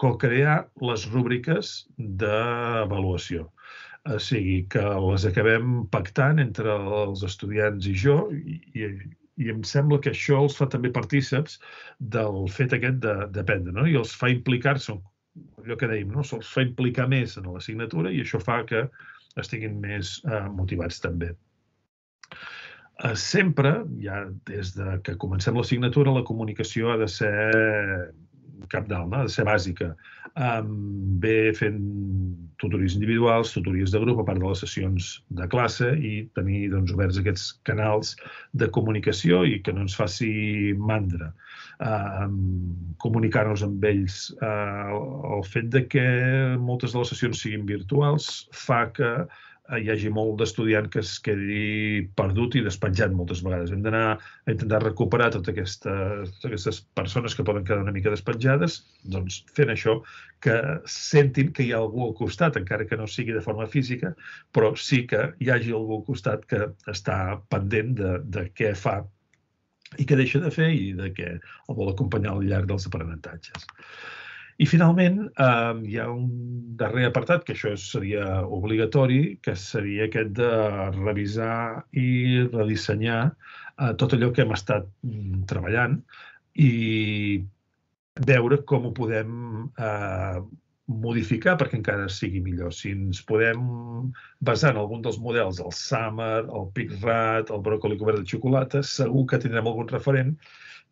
co-crear les rúbriques d'avaluació. O sigui, que les acabem pactant entre els estudiants i jo i, i, em sembla que això els fa també partíceps del fet aquest d'aprendre, no? I els fa implicar-se, allò que dèiem, no? Se'ls fa implicar més en l'assignatura i això fa que estiguin més eh, motivats també. eh, sempre, ja des de que comencem l'assignatura, la comunicació ha de ser cap dalt, no? de ser bàsica. Um, ve fent tutories individuals, tutories de grup, a part de les sessions de classe i tenir doncs, oberts aquests canals de comunicació i que no ens faci mandra. Um, comunicar-nos amb ells. Uh, el fet de que moltes de les sessions siguin virtuals fa que hi hagi molt d'estudiant que es quedi perdut i despenjat moltes vegades. Hem d'anar a intentar recuperar totes aquestes, totes aquestes persones que poden quedar una mica despenjades, doncs fent això que sentin que hi ha algú al costat, encara que no sigui de forma física, però sí que hi hagi algú al costat que està pendent de, de què fa i què deixa de fer i de què el vol acompanyar al llarg dels aprenentatges. I finalment eh, hi ha un darrer apartat, que això seria obligatori, que seria aquest de revisar i redissenyar eh, tot allò que hem estat mm, treballant i veure com ho podem eh, modificar perquè encara sigui millor. Si ens podem basar en algun dels models, el Summer, el Pig Rat, el bròcoli cobert de xocolata, segur que tindrem algun referent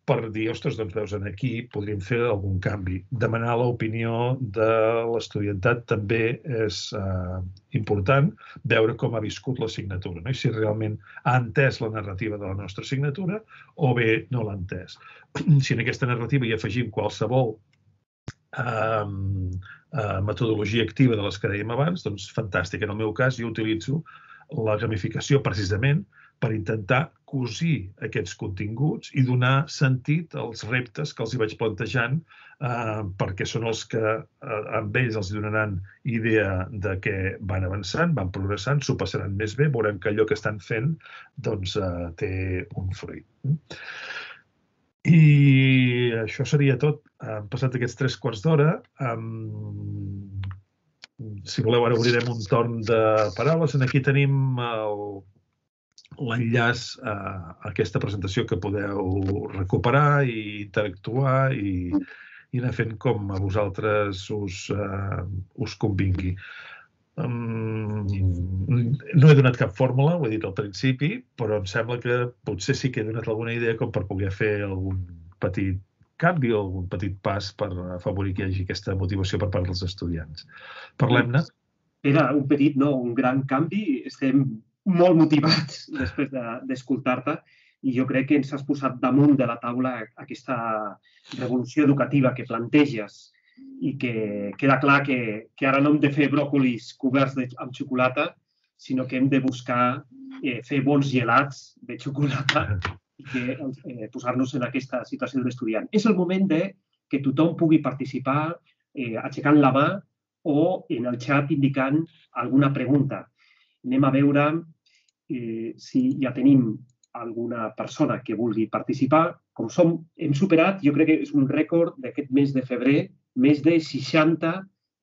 per dir, ostres, doncs veus, aquí podríem fer algun canvi. Demanar l'opinió de l'estudiantat també és eh, important, veure com ha viscut l'assignatura, no? i si realment ha entès la narrativa de la nostra assignatura o bé no l'ha entès. Si en aquesta narrativa hi afegim qualsevol eh, eh, metodologia activa de les que dèiem abans, doncs fantàstic. En el meu cas, jo utilitzo la gamificació precisament per intentar cosir aquests continguts i donar sentit als reptes que els hi vaig plantejant eh, perquè són els que eh, amb ells els donaran idea de què van avançant, van progressant, s'ho passaran més bé, veurem que allò que estan fent doncs, eh, té un fruit. I això seria tot. Han passat aquests tres quarts d'hora. Um, si voleu, ara obrirem un torn de paraules. Aquí tenim el l'enllaç a aquesta presentació que podeu recuperar i interactuar i, i anar fent com a vosaltres us, uh, us convingui. Um, no he donat cap fórmula, ho he dit al principi, però em sembla que potser sí que he donat alguna idea com per poder fer algun petit canvi o algun petit pas per afavorir que hi hagi aquesta motivació per part dels estudiants. Parlem-ne. Era un petit, no, un gran canvi. Estem molt motivats després d'escoltar-te de, i jo crec que ens has posat damunt de la taula aquesta revolució educativa que planteges i que queda clar que, que ara no hem de fer bròcolis coberts de, amb xocolata, sinó que hem de buscar eh, fer bons gelats de xocolata i que eh, posar-nos en aquesta situació d'estudiant. És el moment de que tothom pugui participar eh, aixecant la mà o en el xat indicant alguna pregunta. Anem a veure eh, si ja tenim alguna persona que vulgui participar. Com som, hem superat, jo crec que és un rècord d'aquest mes de febrer, més de 60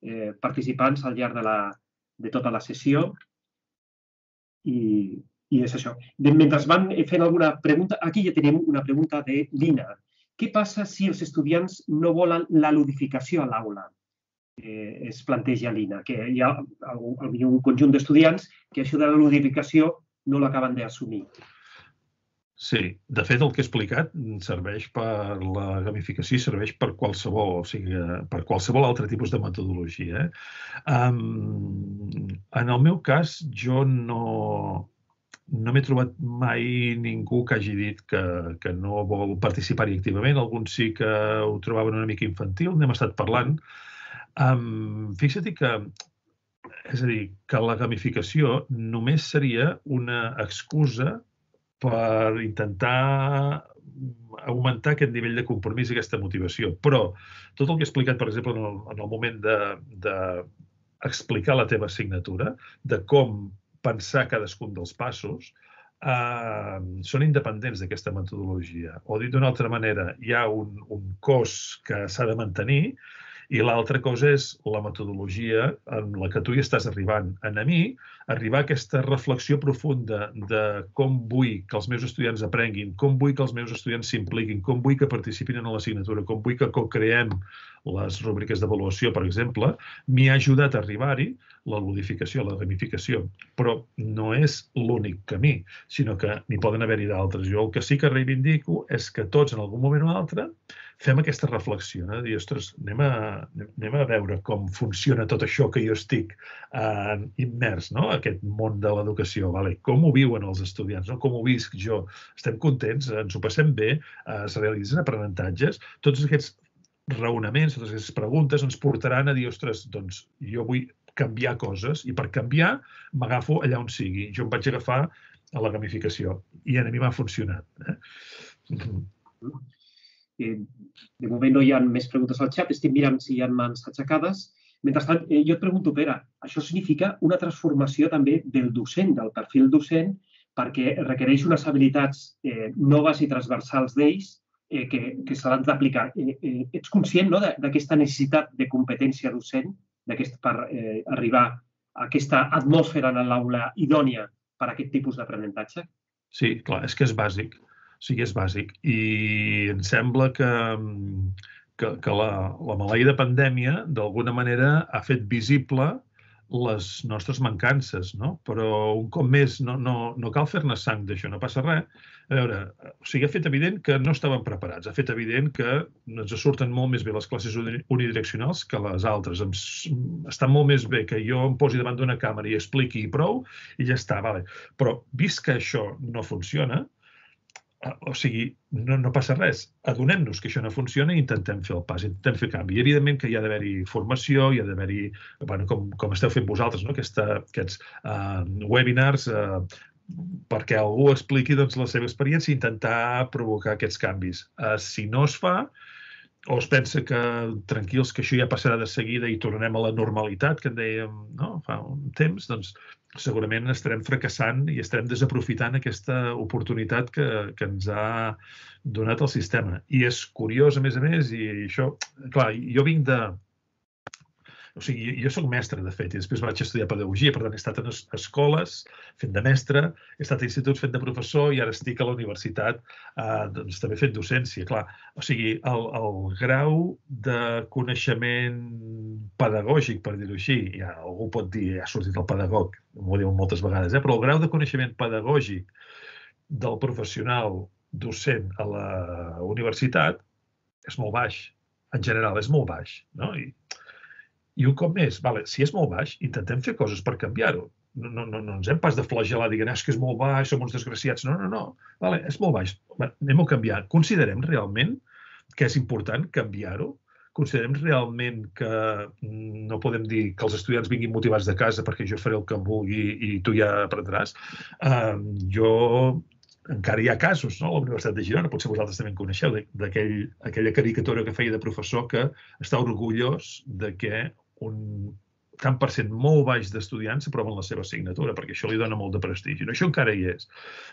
eh, participants al llarg de, la, de tota la sessió. I, i és això. De, mentre van fent alguna pregunta, aquí ja tenim una pregunta de Lina. Què passa si els estudiants no volen la ludificació a l'aula? Eh, es planteja l'INA, que hi ha un conjunt d'estudiants que això de la ludificació no l'acaben d'assumir. Sí, de fet el que he explicat serveix per la gamificació i serveix per qualsevol, o sigui, per qualsevol altre tipus de metodologia. Eh? Um, en el meu cas, jo no, no m'he trobat mai ningú que hagi dit que, que no vol participar-hi activament. Alguns sí que ho trobaven una mica infantil, n'hem estat parlant. Um, fixa't que és a dir, que la gamificació només seria una excusa per intentar augmentar aquest nivell de compromís i aquesta motivació. Però tot el que he explicat, per exemple, en el, en el moment de, de explicar la teva assignatura, de com pensar cadascun dels passos, eh, són independents d'aquesta metodologia. O dit d'una altra manera, hi ha un, un cos que s'ha de mantenir I l'altra cosa és la metodologia en la que tu hi estàs arribant. En a mi, arribar a aquesta reflexió profunda de com vull que els meus estudiants aprenguin, com vull que els meus estudiants s'impliquin, com vull que participin en l'assignatura, com vull que co-creem les rúbriques d'avaluació, per exemple, m'hi ha ajudat a arribar-hi la ludificació, la gamificació. Però no és l'únic camí, sinó que n'hi poden haver-hi d'altres. Jo el que sí que reivindico és que tots, en algun moment o altre, fem aquesta reflexió, no? dir, ostres, anem a, anem a veure com funciona tot això que jo estic eh, immers, no? Aquest món de l'educació, vale? com ho viuen els estudiants, no? com ho visc jo, estem contents, ens ho passem bé, eh, es realitzen aprenentatges, tots aquests raonaments, totes aquestes preguntes ens portaran a dir, ostres, doncs jo vull canviar coses i per canviar m'agafo allà on sigui. Jo em vaig agafar a la gamificació i a mi m'ha funcionat. Eh? Eh, de moment no hi ha més preguntes al xat, estic mirant si hi ha mans aixecades. Mentrestant, eh, jo et pregunto, Pere, això significa una transformació també del docent, del perfil docent, perquè requereix unes habilitats eh, noves i transversals d'ells eh, que, que se l'han d'aplicar. Eh, eh, ets conscient no, d'aquesta necessitat de competència docent per eh, arribar a aquesta atmosfera en l'aula idònia per a aquest tipus d'aprenentatge? Sí, clar, és que és bàsic. Sigui, és bàsic. I em sembla que, que, que la, la maleïda pandèmia, d'alguna manera, ha fet visible les nostres mancances, no? Però un cop més no, no, no cal fer-ne sang d'això, no passa res. A veure, o sigui, ha fet evident que no estaven preparats, ha fet evident que ens surten molt més bé les classes unidireccionals que les altres. Em, està molt més bé que jo em posi davant d'una càmera i expliqui i prou i ja està, vale. Però vist que això no funciona, o sigui, no, no passa res. Adonem-nos que això no funciona i intentem fer el pas, intentem fer canvi. I evidentment que hi ha d'haver-hi formació, hi ha d'haver-hi, bueno, com, com esteu fent vosaltres, no? Aquesta, aquests uh, webinars uh, perquè algú expliqui doncs, la seva experiència i intentar provocar aquests canvis. Uh, si no es fa, o es pensa que tranquils que això ja passarà de seguida i tornem a la normalitat que en dèiem no? fa un temps, doncs segurament estarem fracassant i estarem desaprofitant aquesta oportunitat que, que ens ha donat el sistema. I és curiós, a més a més, i això, clar, jo vinc de, o sigui, jo sóc mestre, de fet, i després vaig estudiar pedagogia, per tant, he estat en escoles fent de mestre, he estat a instituts fent de professor i ara estic a la universitat eh, doncs, també fent docència. Clar, o sigui, el, el grau de coneixement pedagògic, per dir-ho així, ja algú pot dir, ja ha sortit el pedagog, m'ho diuen moltes vegades, eh? però el grau de coneixement pedagògic del professional docent a la universitat és molt baix. En general, és molt baix. No? I, i un cop més, vale, si és molt baix, intentem fer coses per canviar-ho. No, no, no, no ens hem pas de flagelar dient és que és molt baix, som uns desgraciats. No, no, no. Vale, és molt baix. Anem-ho a canviar. Considerem realment que és important canviar-ho? Considerem realment que mm, no podem dir que els estudiants vinguin motivats de casa perquè jo faré el que vulgui i tu ja aprendràs. Uh, jo encara hi ha casos, no? A la Universitat de Girona, potser vosaltres també en coneixeu, d'aquella caricatura que feia de professor que està orgullós de que un tant per cent molt baix d'estudiants s'aproven la seva assignatura, perquè això li dona molt de prestigi. No, això encara hi és.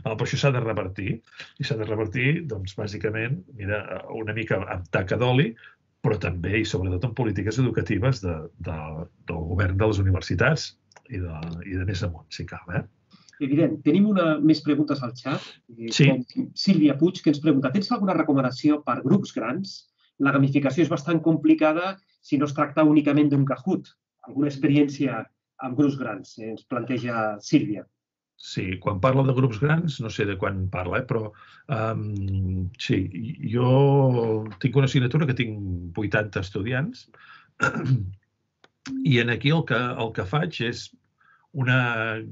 Però això s'ha de revertir. I s'ha de revertir, doncs, bàsicament, mira, una mica amb taca d'oli, però també i sobretot en polítiques educatives de, de, del govern de les universitats i de, i de més amunt, si cal. Eh? Evident. Tenim una, més preguntes al xat. Eh, sí. Sílvia Puig, que ens pregunta, tens alguna recomanació per grups grans? La gamificació és bastant complicada si no es tracta únicament d'un Kahoot. Alguna experiència amb grups grans, eh, ens planteja Sílvia. Sí, quan parla de grups grans, no sé de quan parla, eh, però um, sí, jo tinc una assignatura que tinc 80 estudiants i en aquí el que, el que faig és una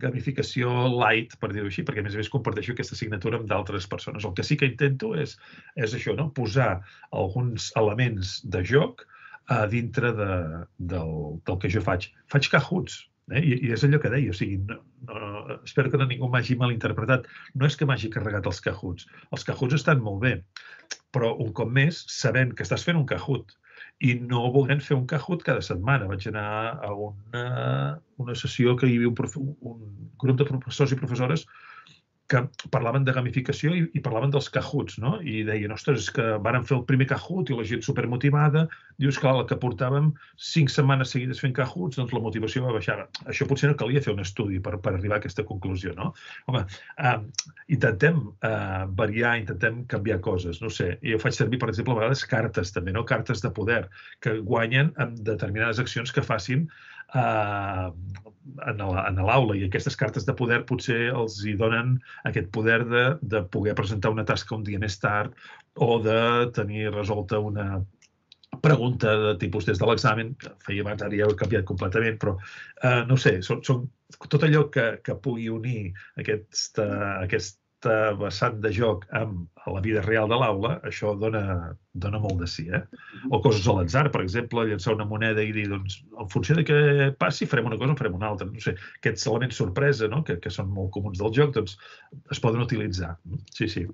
gamificació light, per dir-ho així, perquè a més a més comparteixo aquesta assignatura amb d'altres persones. El que sí que intento és, és això, no? posar alguns elements de joc a dintre de, del, del que jo faig. Faig cajuts, eh? I, i és allò que deia, o sigui, no, no, espero que no ningú m'hagi malinterpretat. No és que m'hagi carregat els cajuts. Els cajuts estan molt bé, però un cop més, sabent que estàs fent un cajut i no volent fer un cajut cada setmana. Vaig anar a una, una sessió que hi havia un, profe, un grup de professors i professores que parlaven de gamificació i, i parlaven dels cajuts, no? I deien, ostres, és que varen fer el primer cajut i la gent supermotivada. Dius, clar, el que portàvem cinc setmanes seguides fent cajuts, doncs la motivació va baixar. Això potser no calia fer un estudi per, per arribar a aquesta conclusió, no? Home, eh, intentem eh, variar, intentem canviar coses, no sé. Jo faig servir, per exemple, a vegades cartes també, no? Cartes de poder que guanyen amb determinades accions que facin eh, en l'aula i aquestes cartes de poder potser els hi donen aquest poder de, de poder presentar una tasca un dia més tard o de tenir resolta una pregunta de tipus des de l'examen, que feia abans, ara ja ho he canviat completament, però eh, no sé, són, són tot allò que, que pugui unir aquesta, aquest vessant de joc amb la vida real de l'aula, això dona, dona molt de sí. Eh? O coses a l'atzar, per exemple, llançar una moneda i dir, doncs, en funció de què passi, farem una cosa o farem una altra. No sé, aquests elements sorpresa, no? que, que són molt comuns del joc, doncs es poden utilitzar. Sí, sí.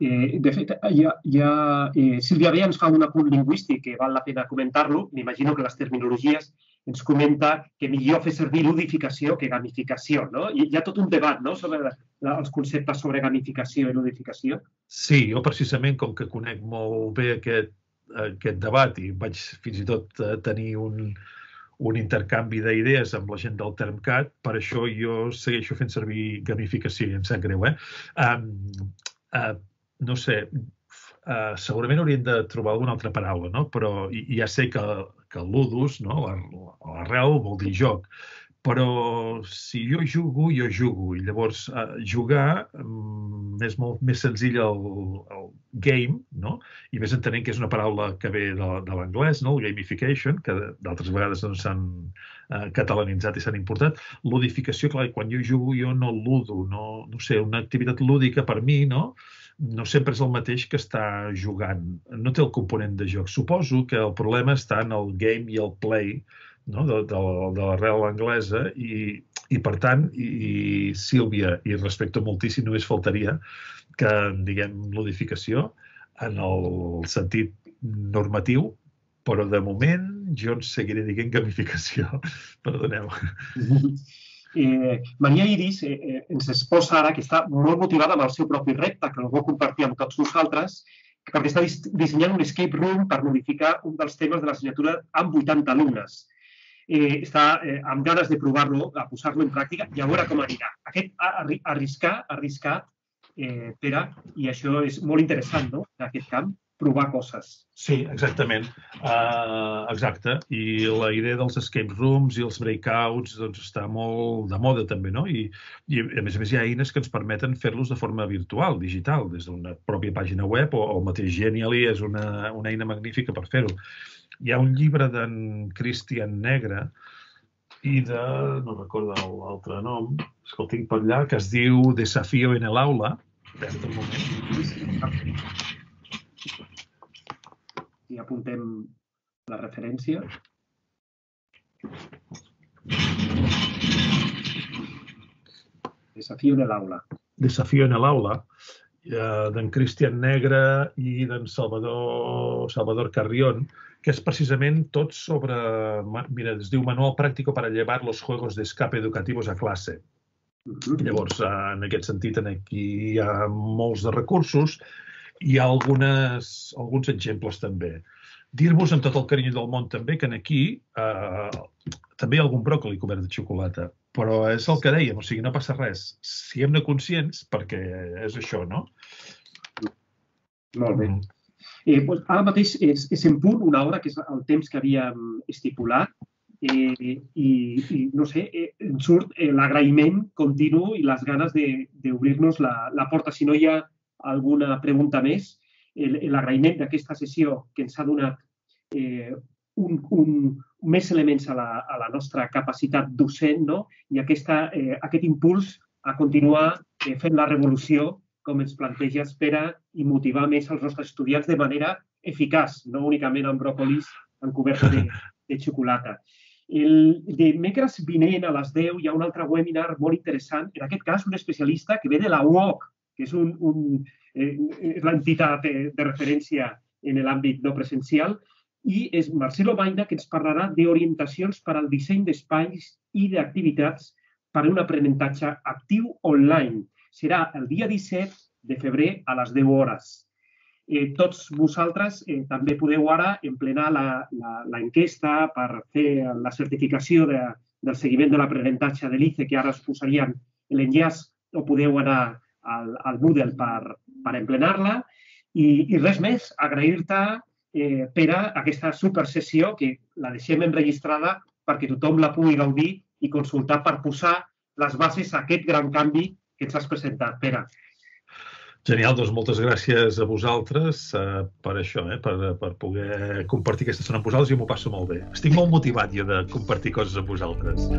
Eh, de fet, ja, ja, eh, Sílvia B ens fa un apunt lingüístic que val la pena comentar-lo. M'imagino que les terminologies ens comenta que millor fer servir ludificació que gamificació, no? I hi ha tot un debat, no?, sobre els conceptes sobre gamificació i ludificació. Sí, jo precisament, com que conec molt bé aquest, aquest debat i vaig fins i tot eh, tenir un, un intercanvi d'idees amb la gent del TermCat, per això jo segueixo fent servir gamificació i em sap greu, eh? Um, uh, no sé, uh, segurament hauríem de trobar alguna altra paraula, no? Però ja sé que que ludus, no? l'arrel vol dir joc, però si jo jugo, jo jugo. I llavors, eh, jugar mm, és molt més senzill el, el game, no? I més entenent que és una paraula que ve de, de l'anglès, no? El gamification, que d'altres vegades doncs, s'han eh, catalanitzat i s'han importat. Ludificació, clar, quan jo jugo jo no ludo, no, no sé, una activitat lúdica per mi, no? No sempre és el mateix que està jugant. No té el component de joc. Suposo que el problema està en el game i el play no? de, de, de l'arrel anglesa i, i per tant, i, i Sílvia, i respecto moltíssim, només faltaria que, diguem, modificació en el sentit normatiu, però de moment jo en seguiré dient gamificació. Perdoneu. Eh, Maria Iris eh, eh, ens exposa ara que està molt motivada amb el seu propi repte, que el vol compartir amb tots nosaltres, perquè està dissenyant un escape room per modificar un dels temes de l'assignatura amb 80 alumnes. Eh, està eh, amb ganes de provar-lo, a posar-lo en pràctica i a veure com anirà. Aquest arriscar, arriscat, eh, Pere, i això és molt interessant, no?, aquest camp provar coses. Sí, exactament. Uh, exacte. I la idea dels escape rooms i els breakouts doncs, està molt de moda també, no? I, I a més a més hi ha eines que ens permeten fer-los de forma virtual, digital, des d'una pròpia pàgina web o, o el mateix Genially és una, una eina magnífica per fer-ho. Hi ha un llibre d'en Christian Negre i de, no recordo l'altre nom, és que el tinc per allà, que es diu Desafío en el aula. Espera un moment i apuntem la referència. Desafío en l'aula. Desafío en l'aula, eh, d'en Cristian Negre i d'en Salvador, Salvador Carrión, que és precisament tot sobre, mira, es diu Manual Pràctico para llevar los juegos de escape educativos a classe. -huh. Llavors, eh, en aquest sentit, aquí hi ha molts de recursos hi ha algunes, alguns exemples també. Dir-vos amb tot el carinyo del món també que en aquí eh, també hi ha algun bròcoli cobert de xocolata, però és el que dèiem, o sigui, no passa res. Siguem-ne conscients perquè és això, no? Molt bé. Mm. Eh, doncs ara mateix és, és en punt una hora, que és el temps que havíem estipulat, eh, i, i no sé, eh, en surt eh, l'agraïment continu i les ganes d'obrir-nos la, la porta. Si no hi ha alguna pregunta més. L'agraïment d'aquesta sessió que ens ha donat eh, un, un, més elements a la, a la nostra capacitat docent no? i aquesta, eh, aquest impuls a continuar eh, fent la revolució, com ens planteja Espera, i motivar més els nostres estudiants de manera eficaç, no únicament amb bròcolis en coberta de, de xocolata. El dimecres vinent a les 10 hi ha un altre webinar molt interessant, en aquest cas un especialista que ve de la UOC, que és un, un, eh, l'entitat de, de referència en l'àmbit no presencial, i és Marcelo Baina que ens parlarà d'orientacions per al disseny d'espais i d'activitats per a un aprenentatge actiu online. serà el dia 17 de febrer a les 10 hores. Eh, tots vosaltres eh, també podeu ara emplenar l'enquesta per fer la certificació de, del seguiment de l'aprenentatge de l'ICE, que ara us posarien l'enllaç o podeu anar al, al Moodle per, per emplenar-la. I, I res més, agrair-te, eh, Pere, aquesta supersessió que la deixem enregistrada perquè tothom la pugui gaudir i consultar per posar les bases a aquest gran canvi que ens has presentat, Pere. Genial, doncs moltes gràcies a vosaltres eh, per això, eh, per, per poder compartir aquesta estona amb vosaltres i m'ho passo molt bé. Estic molt motivat jo de compartir coses amb vosaltres.